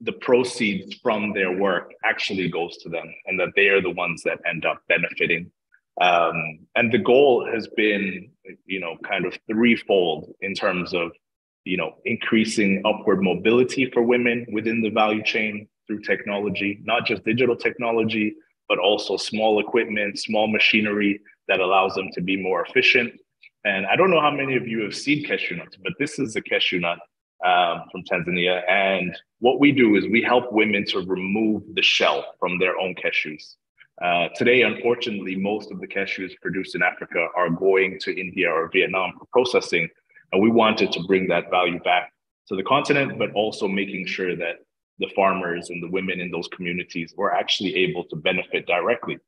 S5: the proceeds from their work actually goes to them and that they are the ones that end up benefiting. Um, and the goal has been you know kind of threefold in terms of you know increasing upward mobility for women within the value chain through technology not just digital technology but also small equipment small machinery that allows them to be more efficient. And i don't know how many of you have seen cashew nuts but this is a cashew nut um, from Tanzania. And what we do is we help women to remove the shell from their own cashews. Uh, today, unfortunately, most of the cashews produced in Africa are going to India or Vietnam for processing. And we wanted to bring that value back to the continent, but also making sure that the farmers and the women in those communities were actually able to benefit directly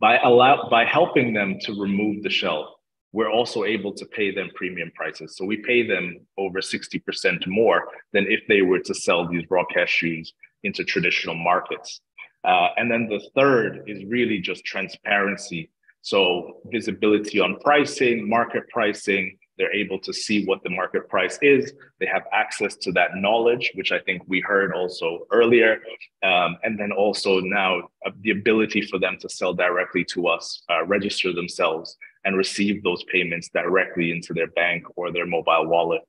S5: by allow by helping them to remove the shell we're also able to pay them premium prices. So we pay them over 60% more than if they were to sell these raw cashews into traditional markets. Uh, and then the third is really just transparency. So visibility on pricing, market pricing, they're able to see what the market price is. They have access to that knowledge, which I think we heard also earlier. Um, and then also now uh, the ability for them to sell directly to us, uh, register themselves, and receive those payments directly into their bank or their mobile wallet.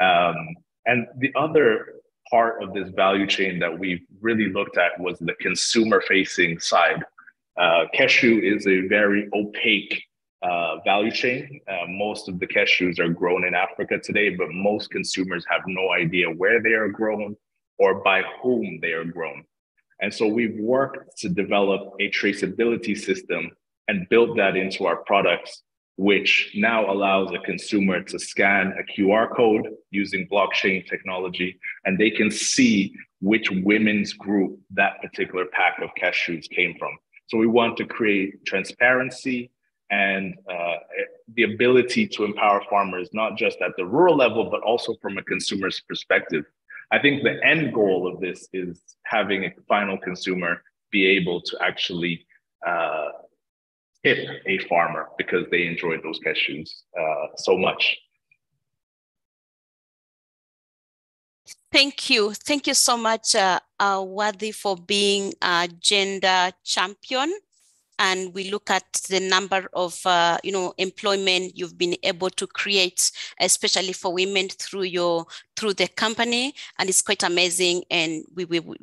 S5: Um, and the other part of this value chain that we've really looked at was the consumer facing side. Uh, cashew is a very opaque uh, value chain. Uh, most of the cashews are grown in Africa today, but most consumers have no idea where they are grown or by whom they are grown. And so we've worked to develop a traceability system and build that into our products, which now allows a consumer to scan a QR code using blockchain technology, and they can see which women's group that particular pack of cashews came from. So we want to create transparency and uh, the ability to empower farmers, not just at the rural level, but also from a consumer's perspective. I think the end goal of this is having a final consumer be able to actually uh, tip a farmer because they enjoyed those cashews uh, so much.
S1: Thank you. Thank you so much, uh, uh, Wadi, for being a gender champion and we look at the number of uh, you know employment you've been able to create especially for women through your through the company and it's quite amazing and we will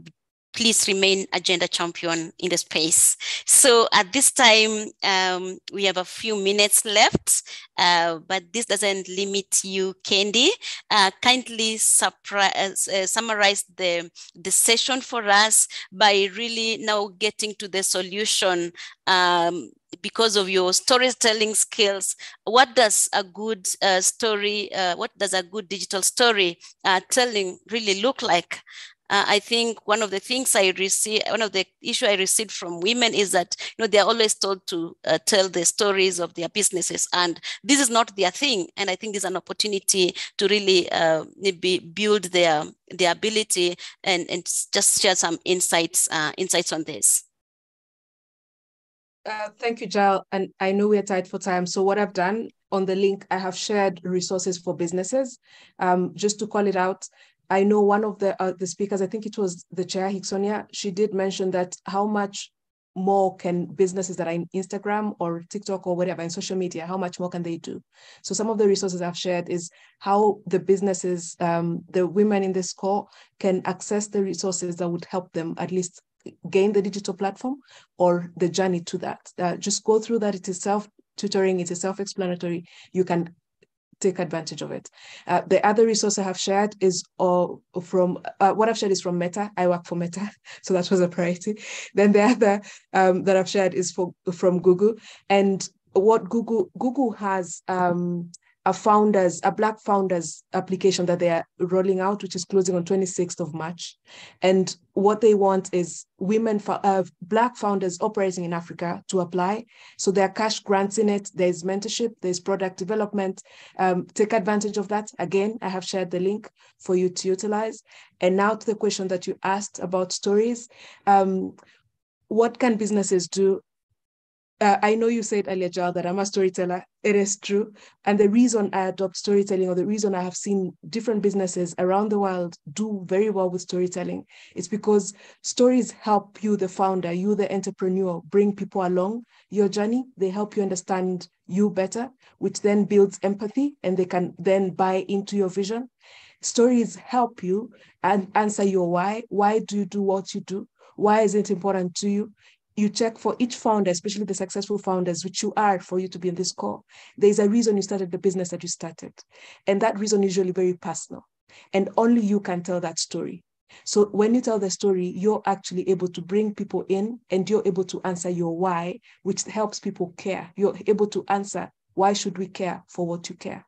S1: please remain agenda champion in the space. So at this time, um, we have a few minutes left, uh, but this doesn't limit you, Kendi. Uh, kindly surprise, uh, summarize the, the session for us by really now getting to the solution um, because of your storytelling skills, what does a good uh, story, uh, what does a good digital story uh, telling really look like? Uh, I think one of the things I receive, one of the issue I received from women is that you know they're always told to uh, tell the stories of their businesses, and this is not their thing. And I think there's an opportunity to really uh, maybe build their their ability and and just share some insights insights on this.
S3: Uh, thank you, Jael. And I know we're tight for time. So what I've done on the link, I have shared resources for businesses. Um, just to call it out, I know one of the uh, the speakers, I think it was the chair, Hixonia, she did mention that how much more can businesses that are in Instagram or TikTok or whatever in social media, how much more can they do? So some of the resources I've shared is how the businesses, um, the women in this call can access the resources that would help them at least gain the digital platform or the journey to that. Uh, just go through that. It is self tutoring, it is self explanatory. You can take advantage of it. Uh, the other resource I have shared is all from uh, what I've shared is from Meta. I work for Meta, so that was a priority. Then the other um, that I've shared is for, from Google. And what Google Google has um, a founders, a Black founders application that they are rolling out, which is closing on 26th of March. And what they want is women, uh, Black founders operating in Africa to apply. So there are cash grants in it, there's mentorship, there's product development. Um, take advantage of that. Again, I have shared the link for you to utilize. And now to the question that you asked about stories. Um, what can businesses do uh, I know you said earlier, Jael, that I'm a storyteller. It is true. And the reason I adopt storytelling, or the reason I have seen different businesses around the world do very well with storytelling, is because stories help you, the founder, you, the entrepreneur, bring people along your journey. They help you understand you better, which then builds empathy and they can then buy into your vision. Stories help you and answer your why. Why do you do what you do? Why is it important to you? You check for each founder, especially the successful founders, which you are for you to be in this call. There's a reason you started the business that you started. And that reason is usually very personal. And only you can tell that story. So when you tell the story, you're actually able to bring people in and you're able to answer your why, which helps people care. You're able to answer why should we care for what you care.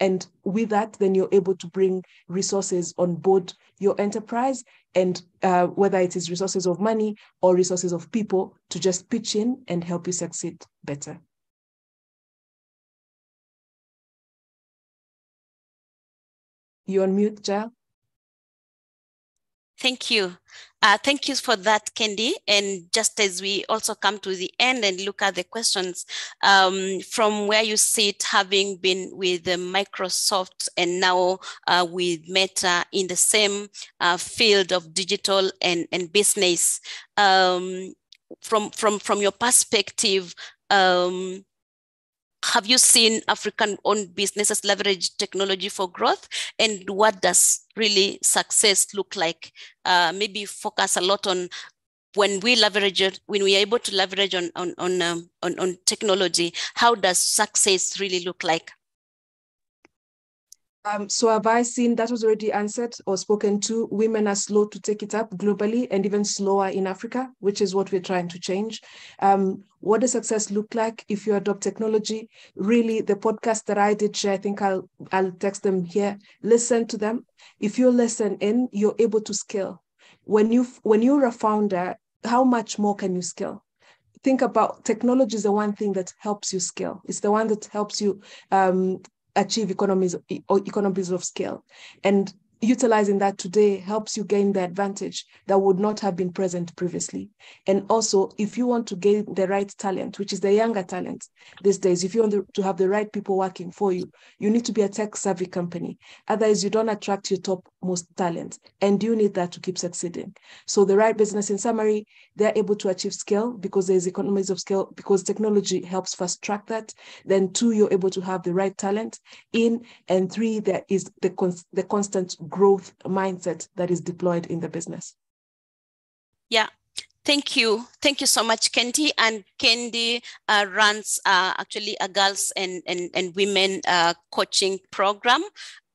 S3: And with that, then you're able to bring resources on board your enterprise and uh, whether it is resources of money or resources of people to just pitch in and help you succeed better. You on mute, Jael?
S1: Thank you. Uh, thank you for that, Kendi. And just as we also come to the end and look at the questions um, from where you sit, having been with Microsoft and now uh, with Meta in the same uh, field of digital and, and business, um, from, from, from your perspective, um, have you seen African owned businesses leverage technology for growth? And what does really success look like? Uh, maybe focus a lot on when we leverage it, when we are able to leverage on, on, on, um, on, on technology, how does success really look like?
S3: Um, so have I seen that was already answered or spoken to? Women are slow to take it up globally and even slower in Africa, which is what we're trying to change. Um, what does success look like if you adopt technology? Really, the podcast that I did share, I think I'll I'll text them here. Listen to them. If you listen in, you're able to scale. When you when you're a founder, how much more can you scale? think about technology is the one thing that helps you scale. It's the one that helps you um, achieve economies or economies of scale. And utilizing that today helps you gain the advantage that would not have been present previously. And also, if you want to gain the right talent, which is the younger talent these days, if you want to have the right people working for you, you need to be a tech savvy company. Otherwise, you don't attract your top most talent, and you need that to keep succeeding. So, the right business, in summary, they're able to achieve scale because there's economies of scale, because technology helps fast track that. Then, two, you're able to have the right talent in, and three, there is the, the constant growth mindset that is deployed in the business.
S1: Yeah, Thank you. Thank you so much, Kendi. And Kendi uh, runs uh, actually a girls and, and, and women uh, coaching program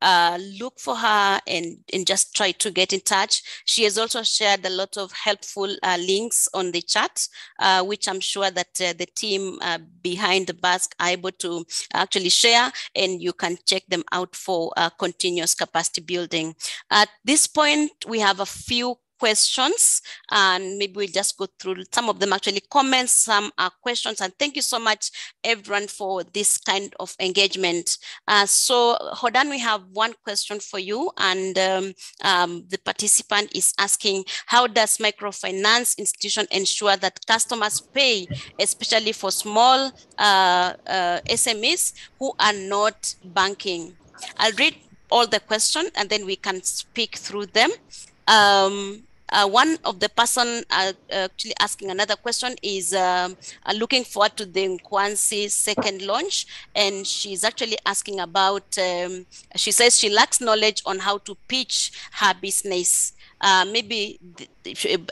S1: uh, look for her and, and just try to get in touch. She has also shared a lot of helpful uh, links on the chat, uh, which I'm sure that uh, the team uh, behind the Basque are able to actually share, and you can check them out for uh, continuous capacity building. At this point, we have a few questions and maybe we'll just go through some of them actually comments some are questions and thank you so much everyone for this kind of engagement. Uh, so hodan we have one question for you and um, um, the participant is asking how does microfinance institution ensure that customers pay especially for small uh, uh, smes who are not banking? I'll read all the question and then we can speak through them. Um, uh, one of the person uh, actually asking another question is um, uh, looking forward to the Nkwanzi second launch, and she's actually asking about. Um, she says she lacks knowledge on how to pitch her business. Uh, maybe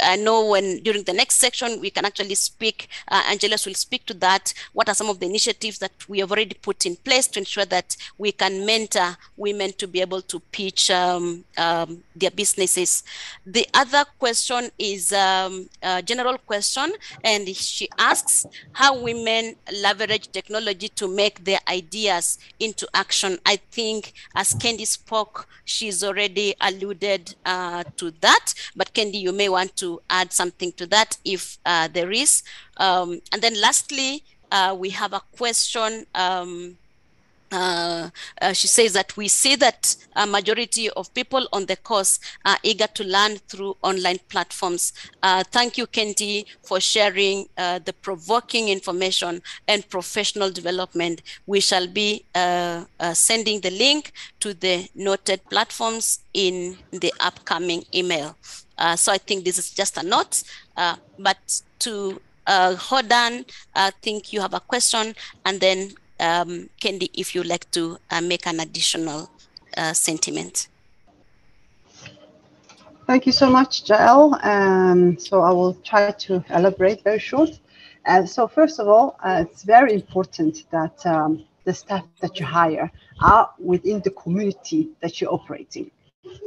S1: I know when during the next section we can actually speak. Uh, Angelus will speak to that. What are some of the initiatives that we have already put in place to ensure that we can mentor women to be able to pitch um, um, their businesses? The other question is um, a general question, and she asks how women leverage technology to make their ideas into action. I think as Kendi spoke, she's already alluded uh, to that. But Kendi, you may want to add something to that if uh, there is. Um, and then lastly, uh, we have a question. Um, uh, uh, she says that we see that a majority of people on the course are eager to learn through online platforms. Uh, thank you, Kendi, for sharing uh, the provoking information and professional development. We shall be uh, sending the link to the noted platforms in the upcoming email. so I think this is just a note, but to uh, Hodan, I think you have a question, and then um, Kendi, if you'd like to uh, make an additional uh, sentiment.
S4: Thank you so much, Jael. Um, so I will try to elaborate very short. Uh, so first of all, uh, it's very important that um, the staff that you hire are within the community that you're operating.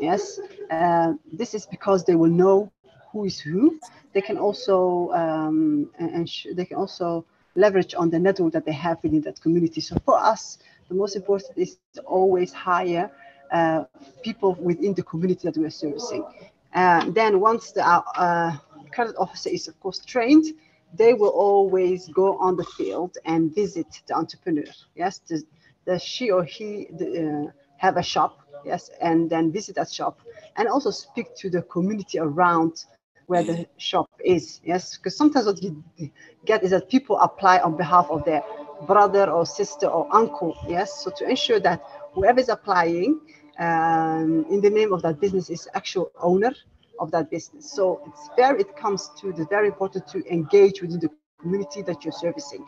S4: Yes, uh, this is because they will know who is who. They can also um, and they can also leverage on the network that they have within that community. So for us, the most important is to always hire uh, people within the community that we are servicing. Uh, then once the uh, credit officer is of course trained, they will always go on the field and visit the entrepreneur. Yes, does, she or he uh, have a shop? Yes, and then visit that shop and also speak to the community around where the shop is. Yes, because sometimes what you get is that people apply on behalf of their brother or sister or uncle. Yes, so to ensure that whoever is applying um, in the name of that business is actual owner of that business. So it's very, it comes to the very important to engage within the community that you're servicing.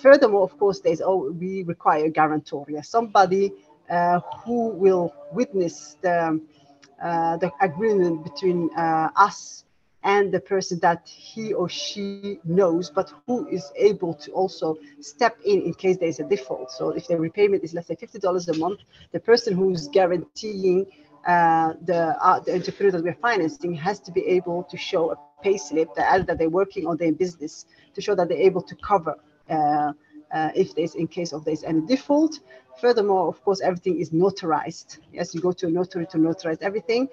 S4: Furthermore, of course, there's oh, we require a guarantor. Yes, somebody uh, who will witness the uh, the agreement between uh, us and the person that he or she knows, but who is able to also step in in case there's a default. So if the repayment is, let's say, $50 a month, the person who's guaranteeing uh, the, uh, the entrepreneur that we're financing has to be able to show a pay slip that that they're working or they're in business to show that they're able to cover uh, uh, if there's in case of there's any default. Furthermore, of course, everything is notarized. Yes, you go to a notary to notarize everything.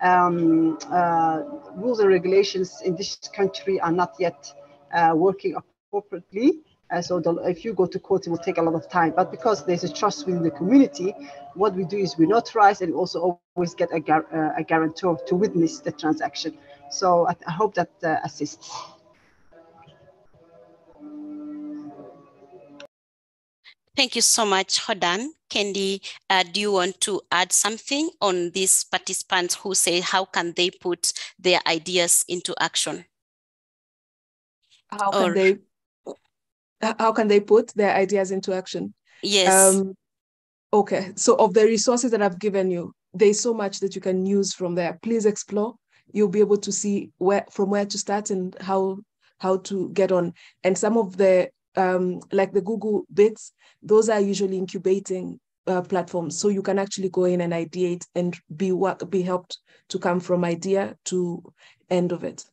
S4: Um, uh, rules and regulations in this country are not yet uh, working appropriately. Uh, so the, if you go to court, it will take a lot of time. But because there's a trust within the community, what we do is we notarize and also always get a, uh, a guarantor to witness the transaction. So I, I hope that uh, assists.
S1: Thank you so much, Hodan. Kendi, uh, do you want to add something on these participants who say how can they put their ideas into action?
S3: How can or, they how can they put their ideas into action?
S1: Yes. Um,
S3: okay. So of the resources that I've given you, there's so much that you can use from there. Please explore. You'll be able to see where from where to start and how how to get on. And some of the um, like the Google bits, those are usually incubating uh, platforms so you can actually go in and ideate and be work be helped to come from idea to end of it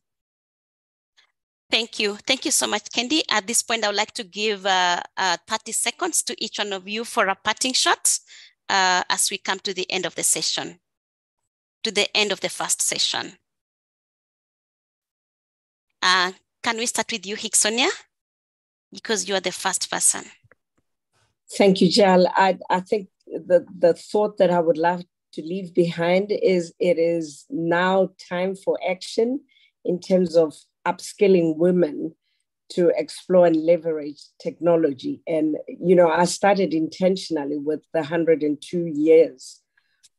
S1: Thank you. Thank you so much, Kendi. At this point, I would like to give uh, uh, 30 seconds to each one of you for a parting shot uh, as we come to the end of the session, to the end of the first session. Uh, can we start with you, Hixonia? Because you are the first person.
S6: Thank you, Jael. I, I think the, the thought that I would love to leave behind is it is now time for action in terms of upskilling women to explore and leverage technology. And, you know, I started intentionally with the 102 years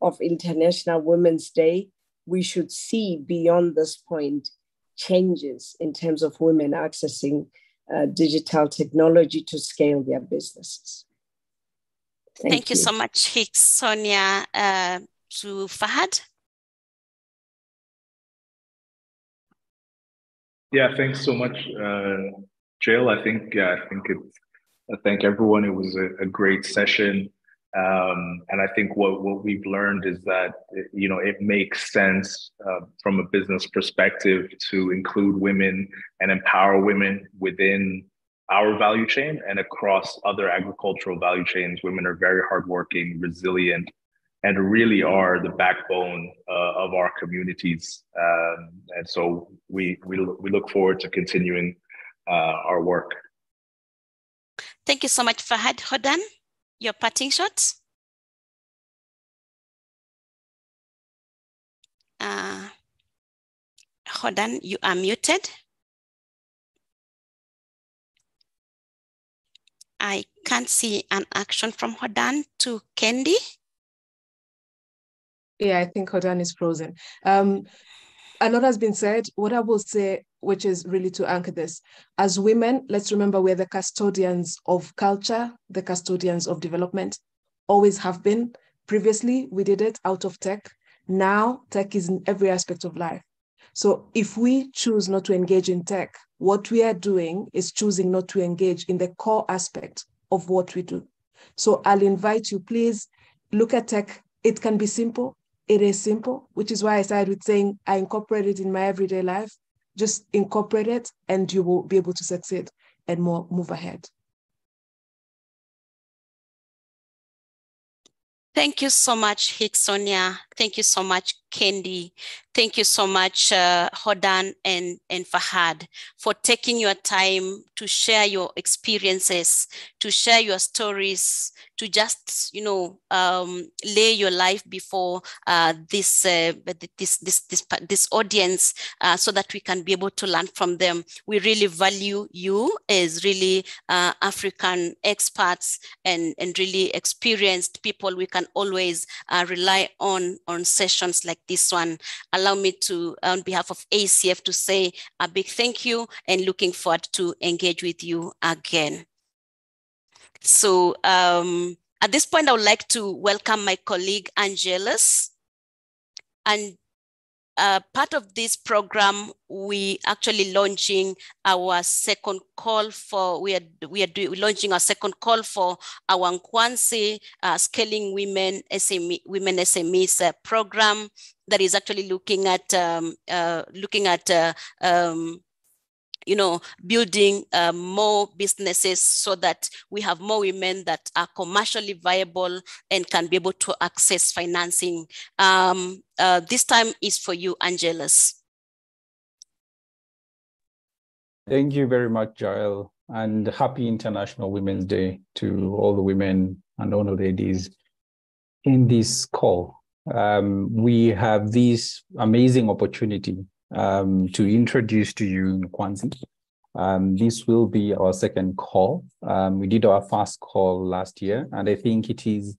S6: of International Women's Day. We should see beyond this point changes in terms of women accessing uh, digital technology to scale their businesses.
S1: Thank, Thank you. you. so much, Hixonia, uh, to Fahad.
S5: Yeah, thanks so much, uh, Jill. I think yeah, I think it's. I thank everyone. It was a, a great session, um, and I think what what we've learned is that you know it makes sense uh, from a business perspective to include women and empower women within our value chain and across other agricultural value chains. Women are very hardworking, resilient, and really are the backbone uh, of our communities. Um, and so we, we, we look forward to continuing uh, our work.
S1: Thank you so much, Fahad Hodan. Your parting shots. Uh, Hodan, you are muted. I can't see an action from Hodan to Kendi.
S3: Yeah, I think Hodan is frozen. Um, a lot has been said. What I will say, which is really to anchor this, as women, let's remember we're the custodians of culture, the custodians of development, always have been. Previously, we did it out of tech. Now, tech is in every aspect of life. So if we choose not to engage in tech, what we are doing is choosing not to engage in the core aspect of what we do. So I'll invite you, please look at tech. It can be simple, it is simple, which is why I started with saying I incorporate it in my everyday life. Just incorporate it and you will be able to succeed and more move ahead.
S1: Thank you so much, Hixonia. Thank you so much, Kendi. Thank you so much, uh, Hodan and, and Fahad, for taking your time to share your experiences, to share your stories, to just, you know, um, lay your life before uh, this, uh, this, this, this, this audience uh, so that we can be able to learn from them. We really value you as really uh, African experts and, and really experienced people we can always uh, rely on on sessions like this one. Allow me to, on behalf of ACF, to say a big thank you and looking forward to engage with you again. So um, at this point, I would like to welcome my colleague Angelus. And uh, part of this program, we actually launching our second call for, we are, we are do, launching our second call for our Nkwanzi uh, Scaling Women, SME, Women SMEs uh, program that is actually looking at, um, uh, looking at uh, um, you know, building uh, more businesses so that we have more women that are commercially viable and can be able to access financing. Um, uh, this time is for you, Angelus.
S7: Thank you very much, Jael, and happy International Women's Day to all the women and all the ladies in this call. Um, we have this amazing opportunity um, to introduce to you Nkwanzi. Um, this will be our second call. Um, we did our first call last year, and I think it is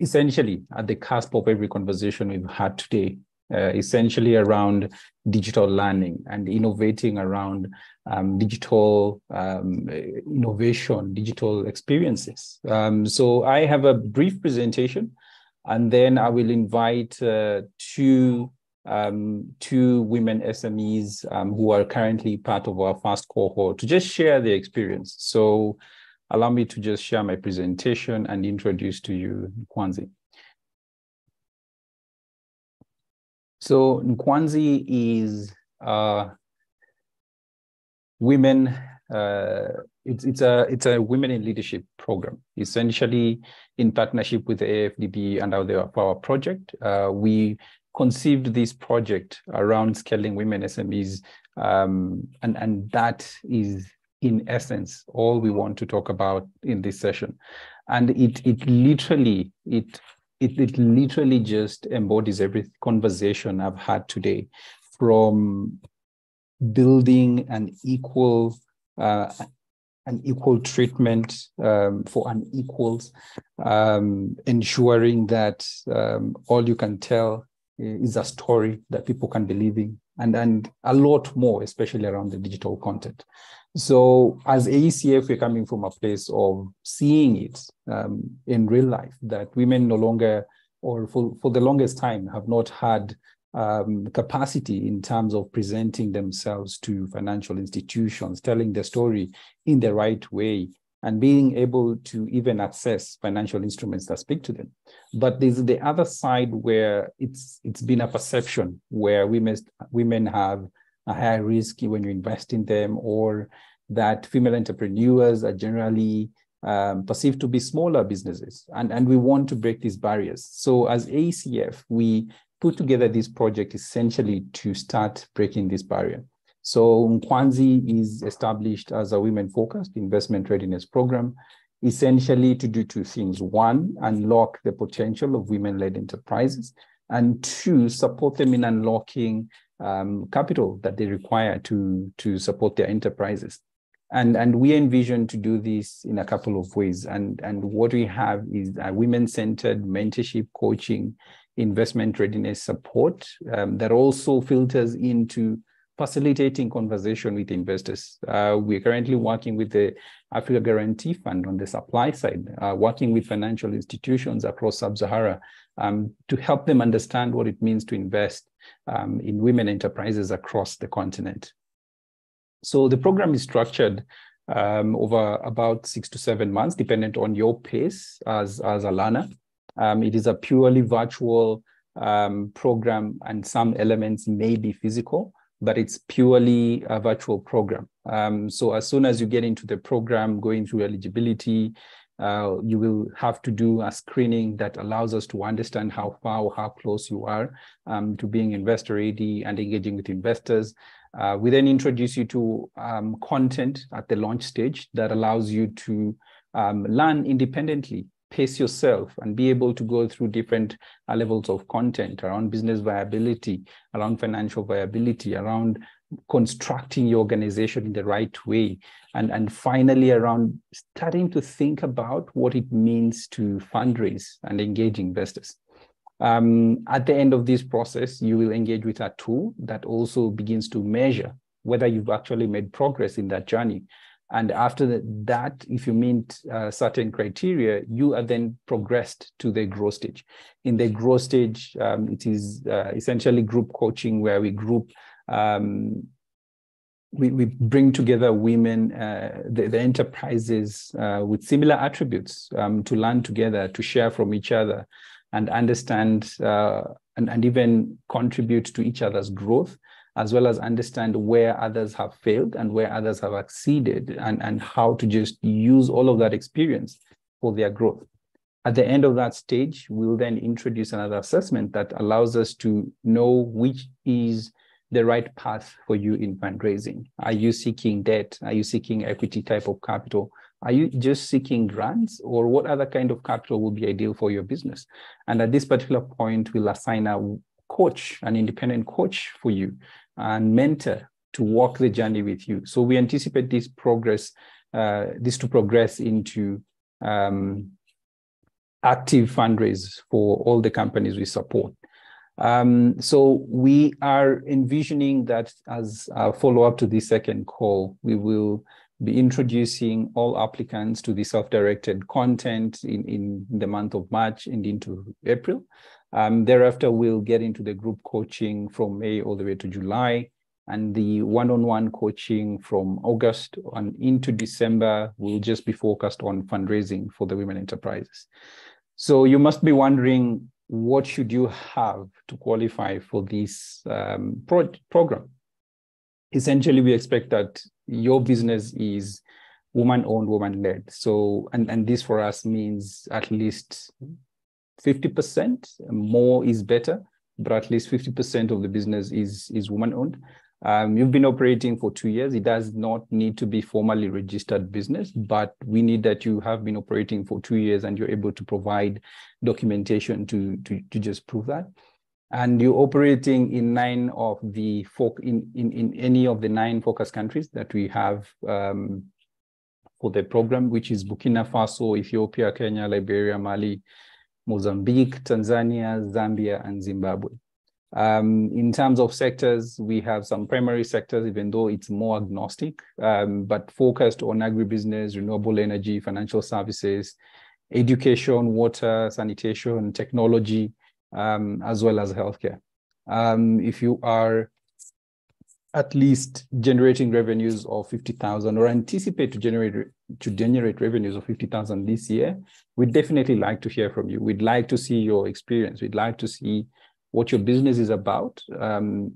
S7: essentially at the cusp of every conversation we've had today, uh, essentially around digital learning and innovating around um, digital um, innovation, digital experiences. Um, so I have a brief presentation, and then I will invite uh, two um, two women SMEs um, who are currently part of our first cohort to just share their experience. So allow me to just share my presentation and introduce to you Nkwanzi. So Nkwanzi is uh, women. Uh, it's it's a it's a women in leadership program. Essentially, in partnership with the AFDB and our, our project, uh, we conceived this project around scaling women SMEs, um, and and that is in essence all we want to talk about in this session, and it it literally it it, it literally just embodies every conversation I've had today from building an equal uh, an equal treatment um, for unequals, um, ensuring that um, all you can tell is a story that people can believe in, and, and a lot more, especially around the digital content. So, as AECF, we're coming from a place of seeing it um, in real life that women no longer, or for, for the longest time, have not had um, capacity in terms of presenting themselves to financial institutions, telling their story in the right way, and being able to even access financial instruments that speak to them. But there's the other side where it's it's been a perception where women women have a higher risk when you invest in them, or that female entrepreneurs are generally um, perceived to be smaller businesses, and and we want to break these barriers. So as ACF, we put together this project essentially to start breaking this barrier. So Nkwanzi is established as a women-focused investment readiness program, essentially to do two things. One, unlock the potential of women-led enterprises, and two, support them in unlocking um, capital that they require to, to support their enterprises. And, and we envision to do this in a couple of ways. And, and what we have is a women-centered mentorship coaching investment readiness support um, that also filters into facilitating conversation with investors. Uh, we're currently working with the Africa Guarantee Fund on the supply side, uh, working with financial institutions across Sub-Sahara um, to help them understand what it means to invest um, in women enterprises across the continent. So the program is structured um, over about six to seven months, dependent on your pace as, as a learner. Um, it is a purely virtual um, program, and some elements may be physical, but it's purely a virtual program. Um, so as soon as you get into the program, going through eligibility, uh, you will have to do a screening that allows us to understand how far or how close you are um, to being investor ready and engaging with investors. Uh, we then introduce you to um, content at the launch stage that allows you to um, learn independently pace yourself and be able to go through different uh, levels of content around business viability, around financial viability, around constructing your organization in the right way, and, and finally around starting to think about what it means to fundraise and engage investors. Um, at the end of this process, you will engage with a tool that also begins to measure whether you've actually made progress in that journey and after that, if you meet uh, certain criteria, you are then progressed to the growth stage. In the growth stage, um, it is uh, essentially group coaching where we group, um, we, we bring together women, uh, the, the, enterprises uh, with similar attributes um, to learn together, to share from each other and understand uh, and, and even contribute to each other's growth as well as understand where others have failed and where others have succeeded and, and how to just use all of that experience for their growth. At the end of that stage, we'll then introduce another assessment that allows us to know which is the right path for you in fundraising. Are you seeking debt? Are you seeking equity type of capital? Are you just seeking grants or what other kind of capital will be ideal for your business? And at this particular point, we'll assign a coach, an independent coach for you and mentor to walk the journey with you. So we anticipate this progress, uh, this to progress into um, active fundraise for all the companies we support. Um, so we are envisioning that as a follow-up to the second call, we will be introducing all applicants to the self-directed content in, in the month of March and into April. Um, thereafter, we'll get into the group coaching from May all the way to July. And the one-on-one coaching from August and into December will just be focused on fundraising for the women enterprises. So you must be wondering, what should you have to qualify for this um, pro program? Essentially, we expect that your business is woman owned, woman led. So, and, and this for us means at least 50%, more is better, but at least 50% of the business is, is woman owned. Um, you've been operating for two years. It does not need to be formally registered business, but we need that you have been operating for two years and you're able to provide documentation to, to, to just prove that. And you're operating in nine of the folk in, in, in any of the nine focus countries that we have um, for the program, which is Burkina Faso, Ethiopia, Kenya, Liberia, Mali, Mozambique, Tanzania, Zambia, and Zimbabwe. Um, in terms of sectors, we have some primary sectors, even though it's more agnostic, um, but focused on agribusiness, renewable energy, financial services, education, water, sanitation, technology, um, as well as healthcare. Um, if you are at least generating revenues of 50,000 or anticipate to generate to generate revenues of 50,000 this year, we'd definitely like to hear from you. We'd like to see your experience. We'd like to see what your business is about. Um,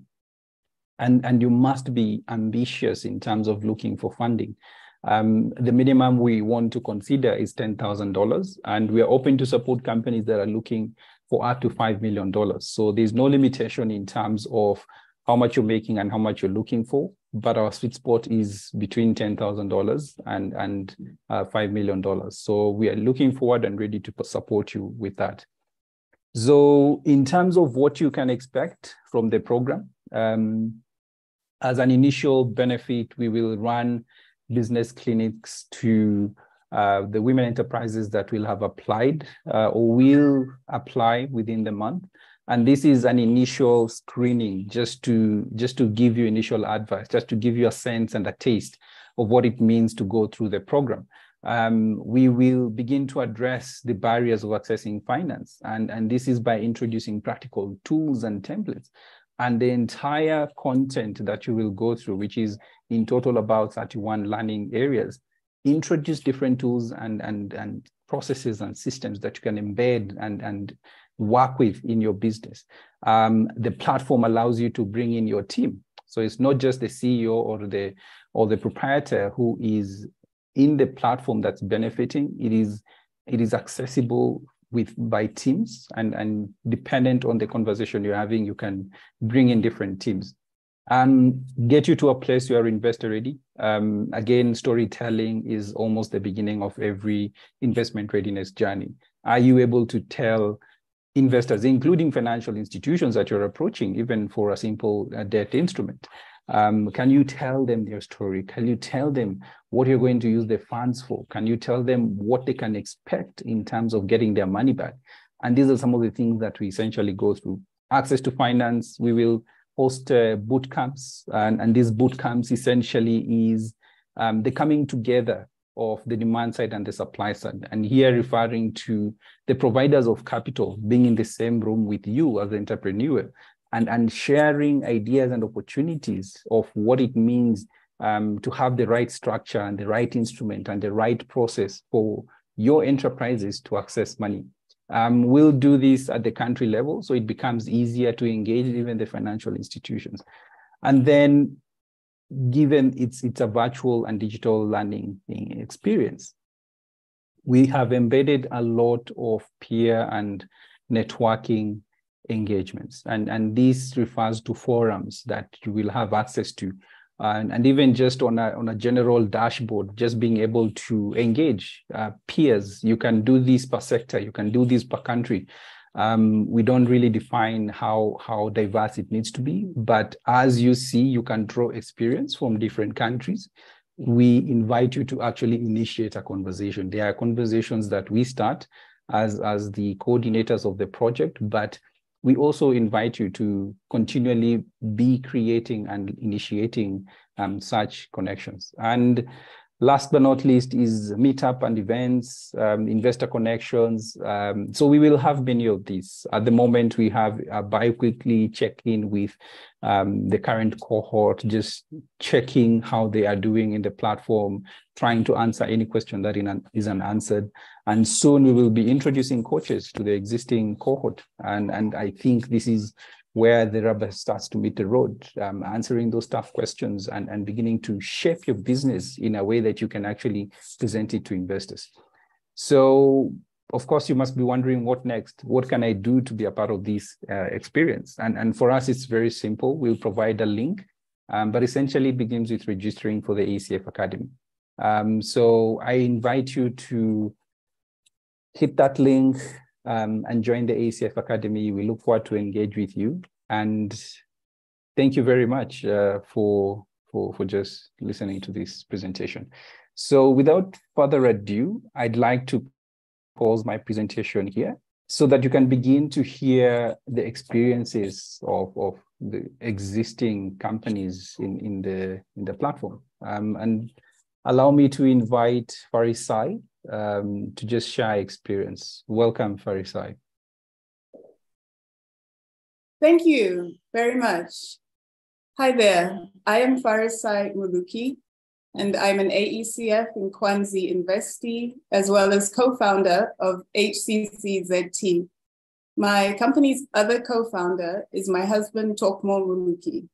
S7: and, and you must be ambitious in terms of looking for funding. Um, the minimum we want to consider is $10,000, and we are open to support companies that are looking for up to $5 million. So there's no limitation in terms of how much you're making and how much you're looking for, but our sweet spot is between $10,000 and, and uh, $5 million. So we are looking forward and ready to support you with that. So in terms of what you can expect from the program, um, as an initial benefit, we will run business clinics to uh, the women enterprises that will have applied uh, or will apply within the month. And this is an initial screening just to just to give you initial advice, just to give you a sense and a taste of what it means to go through the program um, we will begin to address the barriers of accessing finance. And, and this is by introducing practical tools and templates. And the entire content that you will go through, which is in total about 31 learning areas, introduce different tools and, and, and processes and systems that you can embed and, and work with in your business. Um, the platform allows you to bring in your team. So it's not just the CEO or the or the proprietor who is in the platform that's benefiting, it is it is accessible with by teams and, and dependent on the conversation you're having, you can bring in different teams. and get you to a place you are investor ready. Um, again, storytelling is almost the beginning of every investment readiness journey. Are you able to tell investors, including financial institutions that you're approaching, even for a simple uh, debt instrument? Um, can you tell them their story? Can you tell them what you're going to use the funds for? Can you tell them what they can expect in terms of getting their money back? And these are some of the things that we essentially go through. Access to finance, we will host uh, boot camps, and, and these boot camps essentially is um, the coming together of the demand side and the supply side. And here referring to the providers of capital being in the same room with you as the entrepreneur and, and sharing ideas and opportunities of what it means um, to have the right structure and the right instrument and the right process for your enterprises to access money. Um, we'll do this at the country level, so it becomes easier to engage even the financial institutions. And then, given it's it's a virtual and digital learning experience, we have embedded a lot of peer and networking engagements. And, and this refers to forums that you will have access to. And, and even just on a, on a general dashboard, just being able to engage uh, peers. You can do this per sector, you can do this per country. Um, we don't really define how, how diverse it needs to be, but as you see, you can draw experience from different countries we invite you to actually initiate a conversation. There are conversations that we start as, as the coordinators of the project, but we also invite you to continually be creating and initiating um, such connections. And Last but not least is meetup and events, um, investor connections. Um, so we will have many of these. At the moment, we have a bi-weekly check-in with um, the current cohort, just checking how they are doing in the platform, trying to answer any question that is unanswered. And soon we will be introducing coaches to the existing cohort. And, and I think this is where the rubber starts to meet the road, um, answering those tough questions and, and beginning to shape your business in a way that you can actually present it to investors. So, of course, you must be wondering what next? What can I do to be a part of this uh, experience? And, and for us, it's very simple. We'll provide a link, um, but essentially it begins with registering for the ACF Academy. Um, so I invite you to hit that link, um, and join the ACF Academy. We look forward to engage with you. And thank you very much uh, for, for, for just listening to this presentation. So without further ado, I'd like to pause my presentation here so that you can begin to hear the experiences of, of the existing companies in, in, the, in the platform. Um, and allow me to invite Farisai um, to just share experience. Welcome, Farisai.
S8: Thank you very much. Hi there, I am Farisai Muluki, and I'm an AECF Nkwanzi investee, as well as co-founder of HCCZT. My company's other co-founder is my husband, Tokmo Muluki.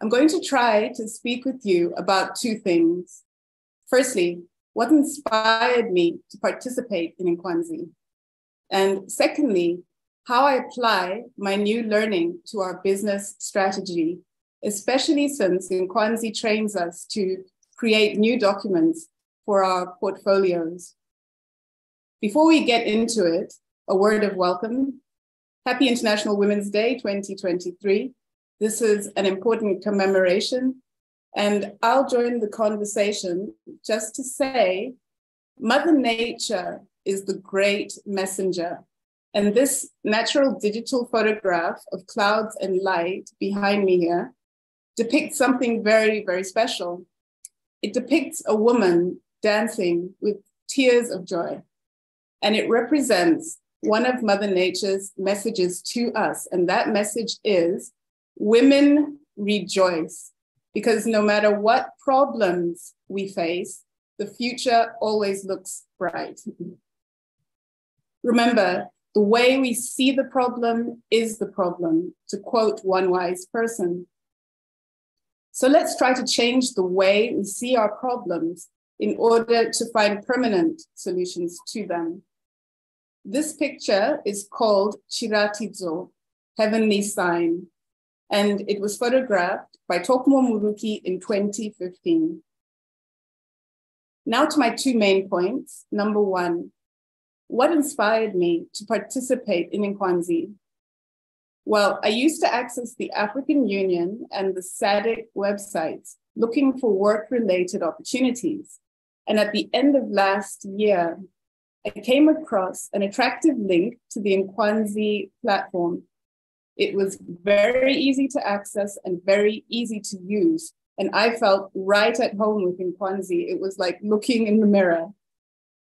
S8: I'm going to try to speak with you about two things. Firstly, what inspired me to participate in Nkwanzi? And secondly, how I apply my new learning to our business strategy, especially since Nkwanzi trains us to create new documents for our portfolios. Before we get into it, a word of welcome. Happy International Women's Day 2023. This is an important commemoration and I'll join the conversation just to say Mother Nature is the great messenger. And this natural digital photograph of clouds and light behind me here depicts something very, very special. It depicts a woman dancing with tears of joy. And it represents one of Mother Nature's messages to us. And that message is women rejoice because no matter what problems we face, the future always looks bright. Remember, the way we see the problem is the problem, to quote one wise person. So let's try to change the way we see our problems in order to find permanent solutions to them. This picture is called Chiratizo, heavenly sign, and it was photographed by Tokmo Muruki in 2015. Now to my two main points. Number one, what inspired me to participate in Nkwanzi? Well, I used to access the African Union and the SADC websites looking for work-related opportunities. And at the end of last year, I came across an attractive link to the Nkwanzi platform it was very easy to access and very easy to use. And I felt right at home within Nkwanzi. It was like looking in the mirror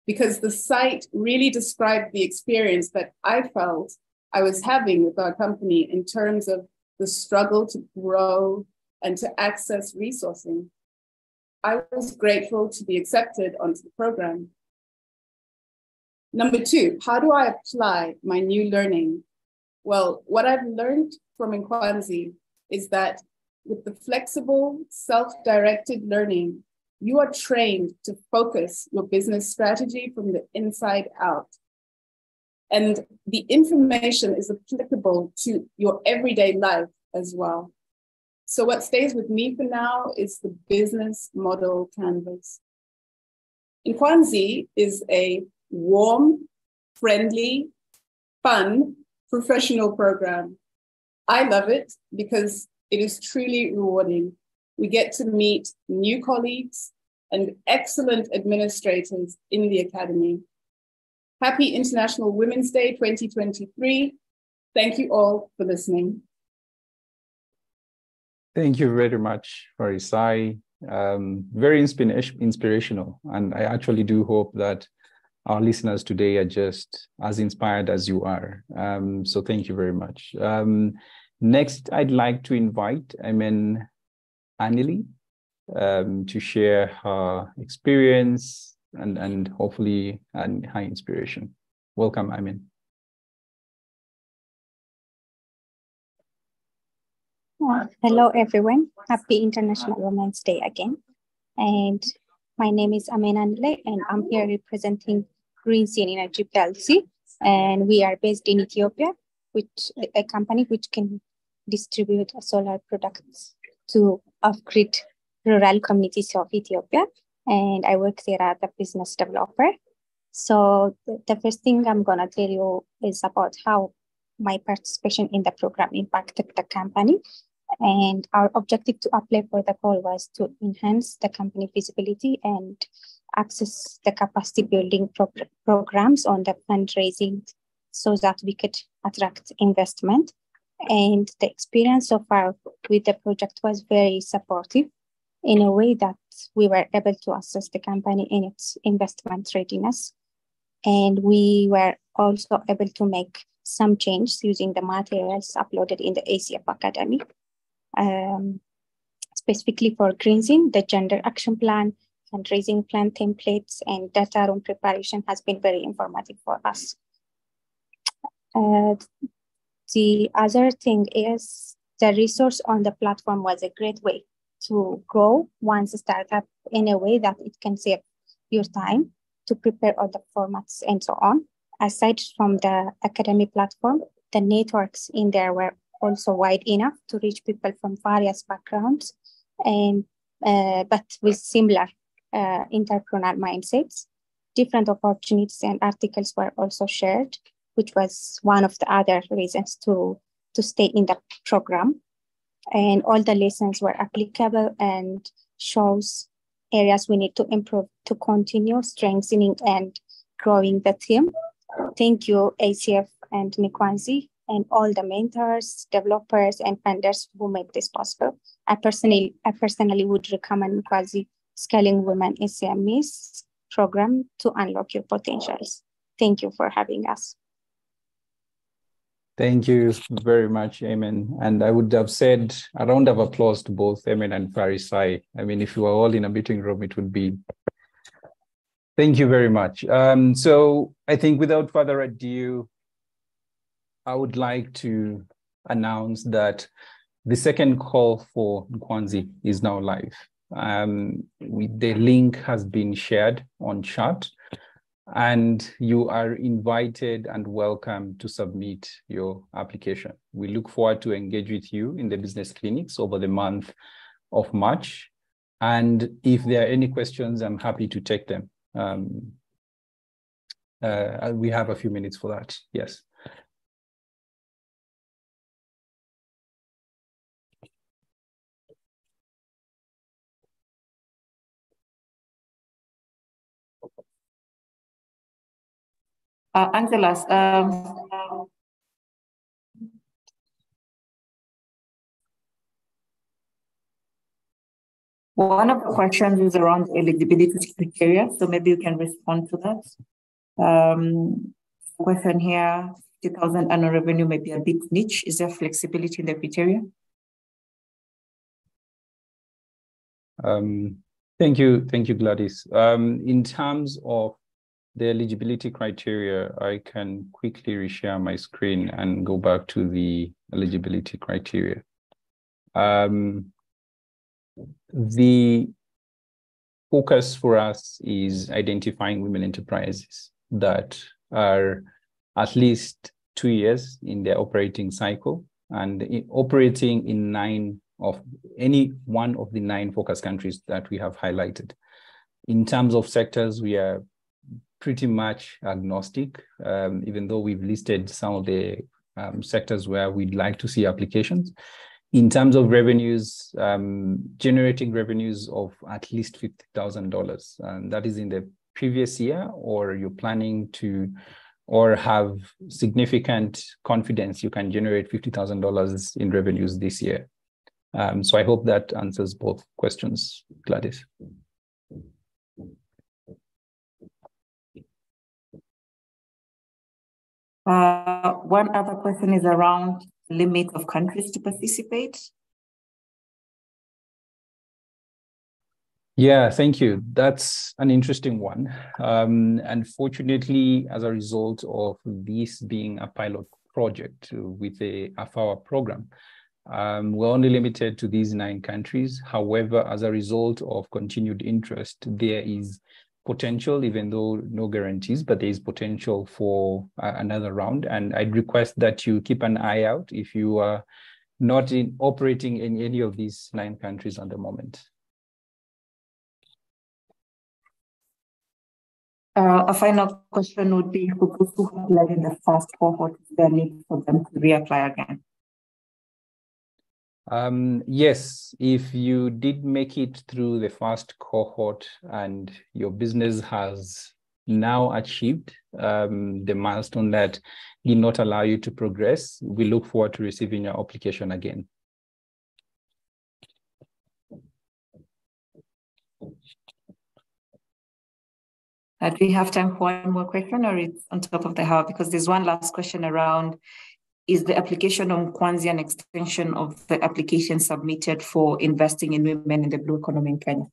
S8: because the site really described the experience that I felt I was having with our company in terms of the struggle to grow and to access resourcing. I was grateful to be accepted onto the program. Number two, how do I apply my new learning well, what I've learned from Nkwanzi is that with the flexible, self-directed learning, you are trained to focus your business strategy from the inside out. And the information is applicable to your everyday life as well. So what stays with me for now is the business model canvas. Nkwanzi is a warm, friendly, fun, professional program. I love it because it is truly rewarding. We get to meet new colleagues and excellent administrators in the Academy. Happy International Women's Day 2023. Thank you all for listening.
S7: Thank you very much, Farisai. Um, very inspirational. And I actually do hope that our listeners today are just as inspired as you are. Um, so thank you very much. Um, next, I'd like to invite Amen Anili um, to share her experience and, and hopefully and her inspiration. Welcome, Amen.
S9: hello, everyone. Happy International Women's Day again. And my name is Amen Anile, and I'm here representing Green Sea Energy PLC. And we are based in Ethiopia, which a company which can distribute solar products to off-grid rural communities of Ethiopia. And I work there as a business developer. So the first thing I'm gonna tell you is about how my participation in the program impacted the company. And our objective to apply for the call was to enhance the company visibility and access the capacity building pro- programs on the fundraising so that we could attract investment. And the experience so far with the project was very supportive in a way that we were able to assess the company in its investment readiness. And we were also able to make some changes using the materials uploaded in the ACF Academy. Um, specifically for Greensin, the gender action plan, fundraising plan templates, and data room preparation has been very informative for us. Uh, the other thing is the resource on the platform was a great way to grow one's startup in a way that it can save your time to prepare the formats and so on. Aside from the academy platform, the networks in there were also wide enough to reach people from various backgrounds and uh, but with similar uh, entrepreneurial mindsets. Different opportunities and articles were also shared, which was one of the other reasons to, to stay in the program. And all the lessons were applicable and shows areas we need to improve to continue strengthening and growing the team. Thank you, ACF and Nkwanzi, and all the mentors, developers, and funders who make this possible. I personally, I personally would recommend Nkwanzi Scaling Women SMEs program to unlock your potentials. Thank you for having us.
S7: Thank you very much, Amen. And I would have said a round of applause to both Amen and Farisai. I mean, if you were all in a meeting room, it would be. Thank you very much. Um, so I think without further ado, I would like to announce that the second call for Nkwanzi is now live. Um, we, the link has been shared on chat and you are invited and welcome to submit your application. We look forward to engage with you in the business clinics over the month of March. And if there are any questions, I'm happy to take them. Um, uh, we have a few minutes for that. Yes.
S10: Uh, Angelus, um, one of the questions is around eligibility criteria, so maybe you can respond to that. Um, question here, 50,000 annual revenue may be a bit niche. Is there flexibility in the criteria?
S7: Um, thank you, thank you, Gladys. Um, in terms of the eligibility criteria, I can quickly reshare my screen and go back to the eligibility criteria. Um, the focus for us is identifying women enterprises that are at least two years in their operating cycle and in operating in nine of any one of the nine focus countries that we have highlighted. In terms of sectors, we are pretty much agnostic, um, even though we've listed some of the um, sectors where we'd like to see applications. In terms of revenues, um, generating revenues of at least $50,000, and that is in the previous year, or you're planning to, or have significant confidence you can generate $50,000 in revenues this year. Um, so I hope that answers both questions, Gladys.
S10: Uh, one other question is around limit of countries to participate.
S7: Yeah, thank you. That's an interesting one. Um, unfortunately, as a result of this being a pilot project with the AFAWA program, um, we're only limited to these nine countries. However, as a result of continued interest, there is potential, even though no guarantees, but there is potential for uh, another round. And I'd request that you keep an eye out if you are not in operating in any of these nine countries at the moment.
S10: Uh, a final question would be for those who have in the first cohort, is there need for them to reapply again?
S7: Um, yes, if you did make it through the first cohort and your business has now achieved um, the milestone that did not allow you to progress, we look forward to receiving your application again.
S10: Uh, do we have time for one more question or it's on top of the hour? Because there's one last question around is the application on Nkwanzi an extension of the application submitted for investing in women in the blue economy in Kenya?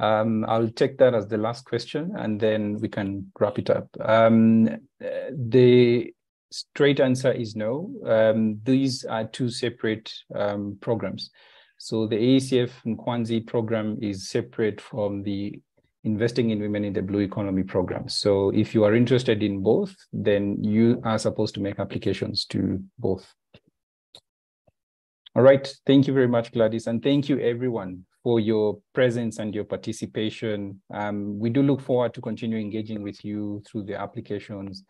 S7: Um, I'll take that as the last question and then we can wrap it up. Um, the straight answer is no. Um, these are two separate um, programs. So the AECF and Nkwanzi program is separate from the investing in women in the blue economy program. So if you are interested in both, then you are supposed to make applications to both. All right, thank you very much, Gladys, and thank you everyone for your presence and your participation. Um, we do look forward to continue engaging with you through the applications.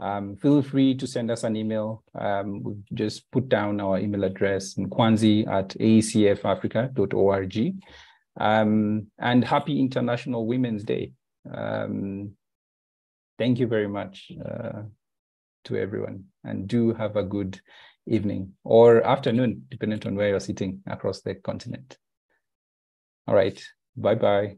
S7: Um, feel free to send us an email. Um, we just put down our email address, nkwanzi at aecfafrica.org. Um, and happy International Women's Day. Um, thank you very much uh, to everyone and do have a good evening or afternoon, depending on where you're sitting across the continent. All right. Bye-bye.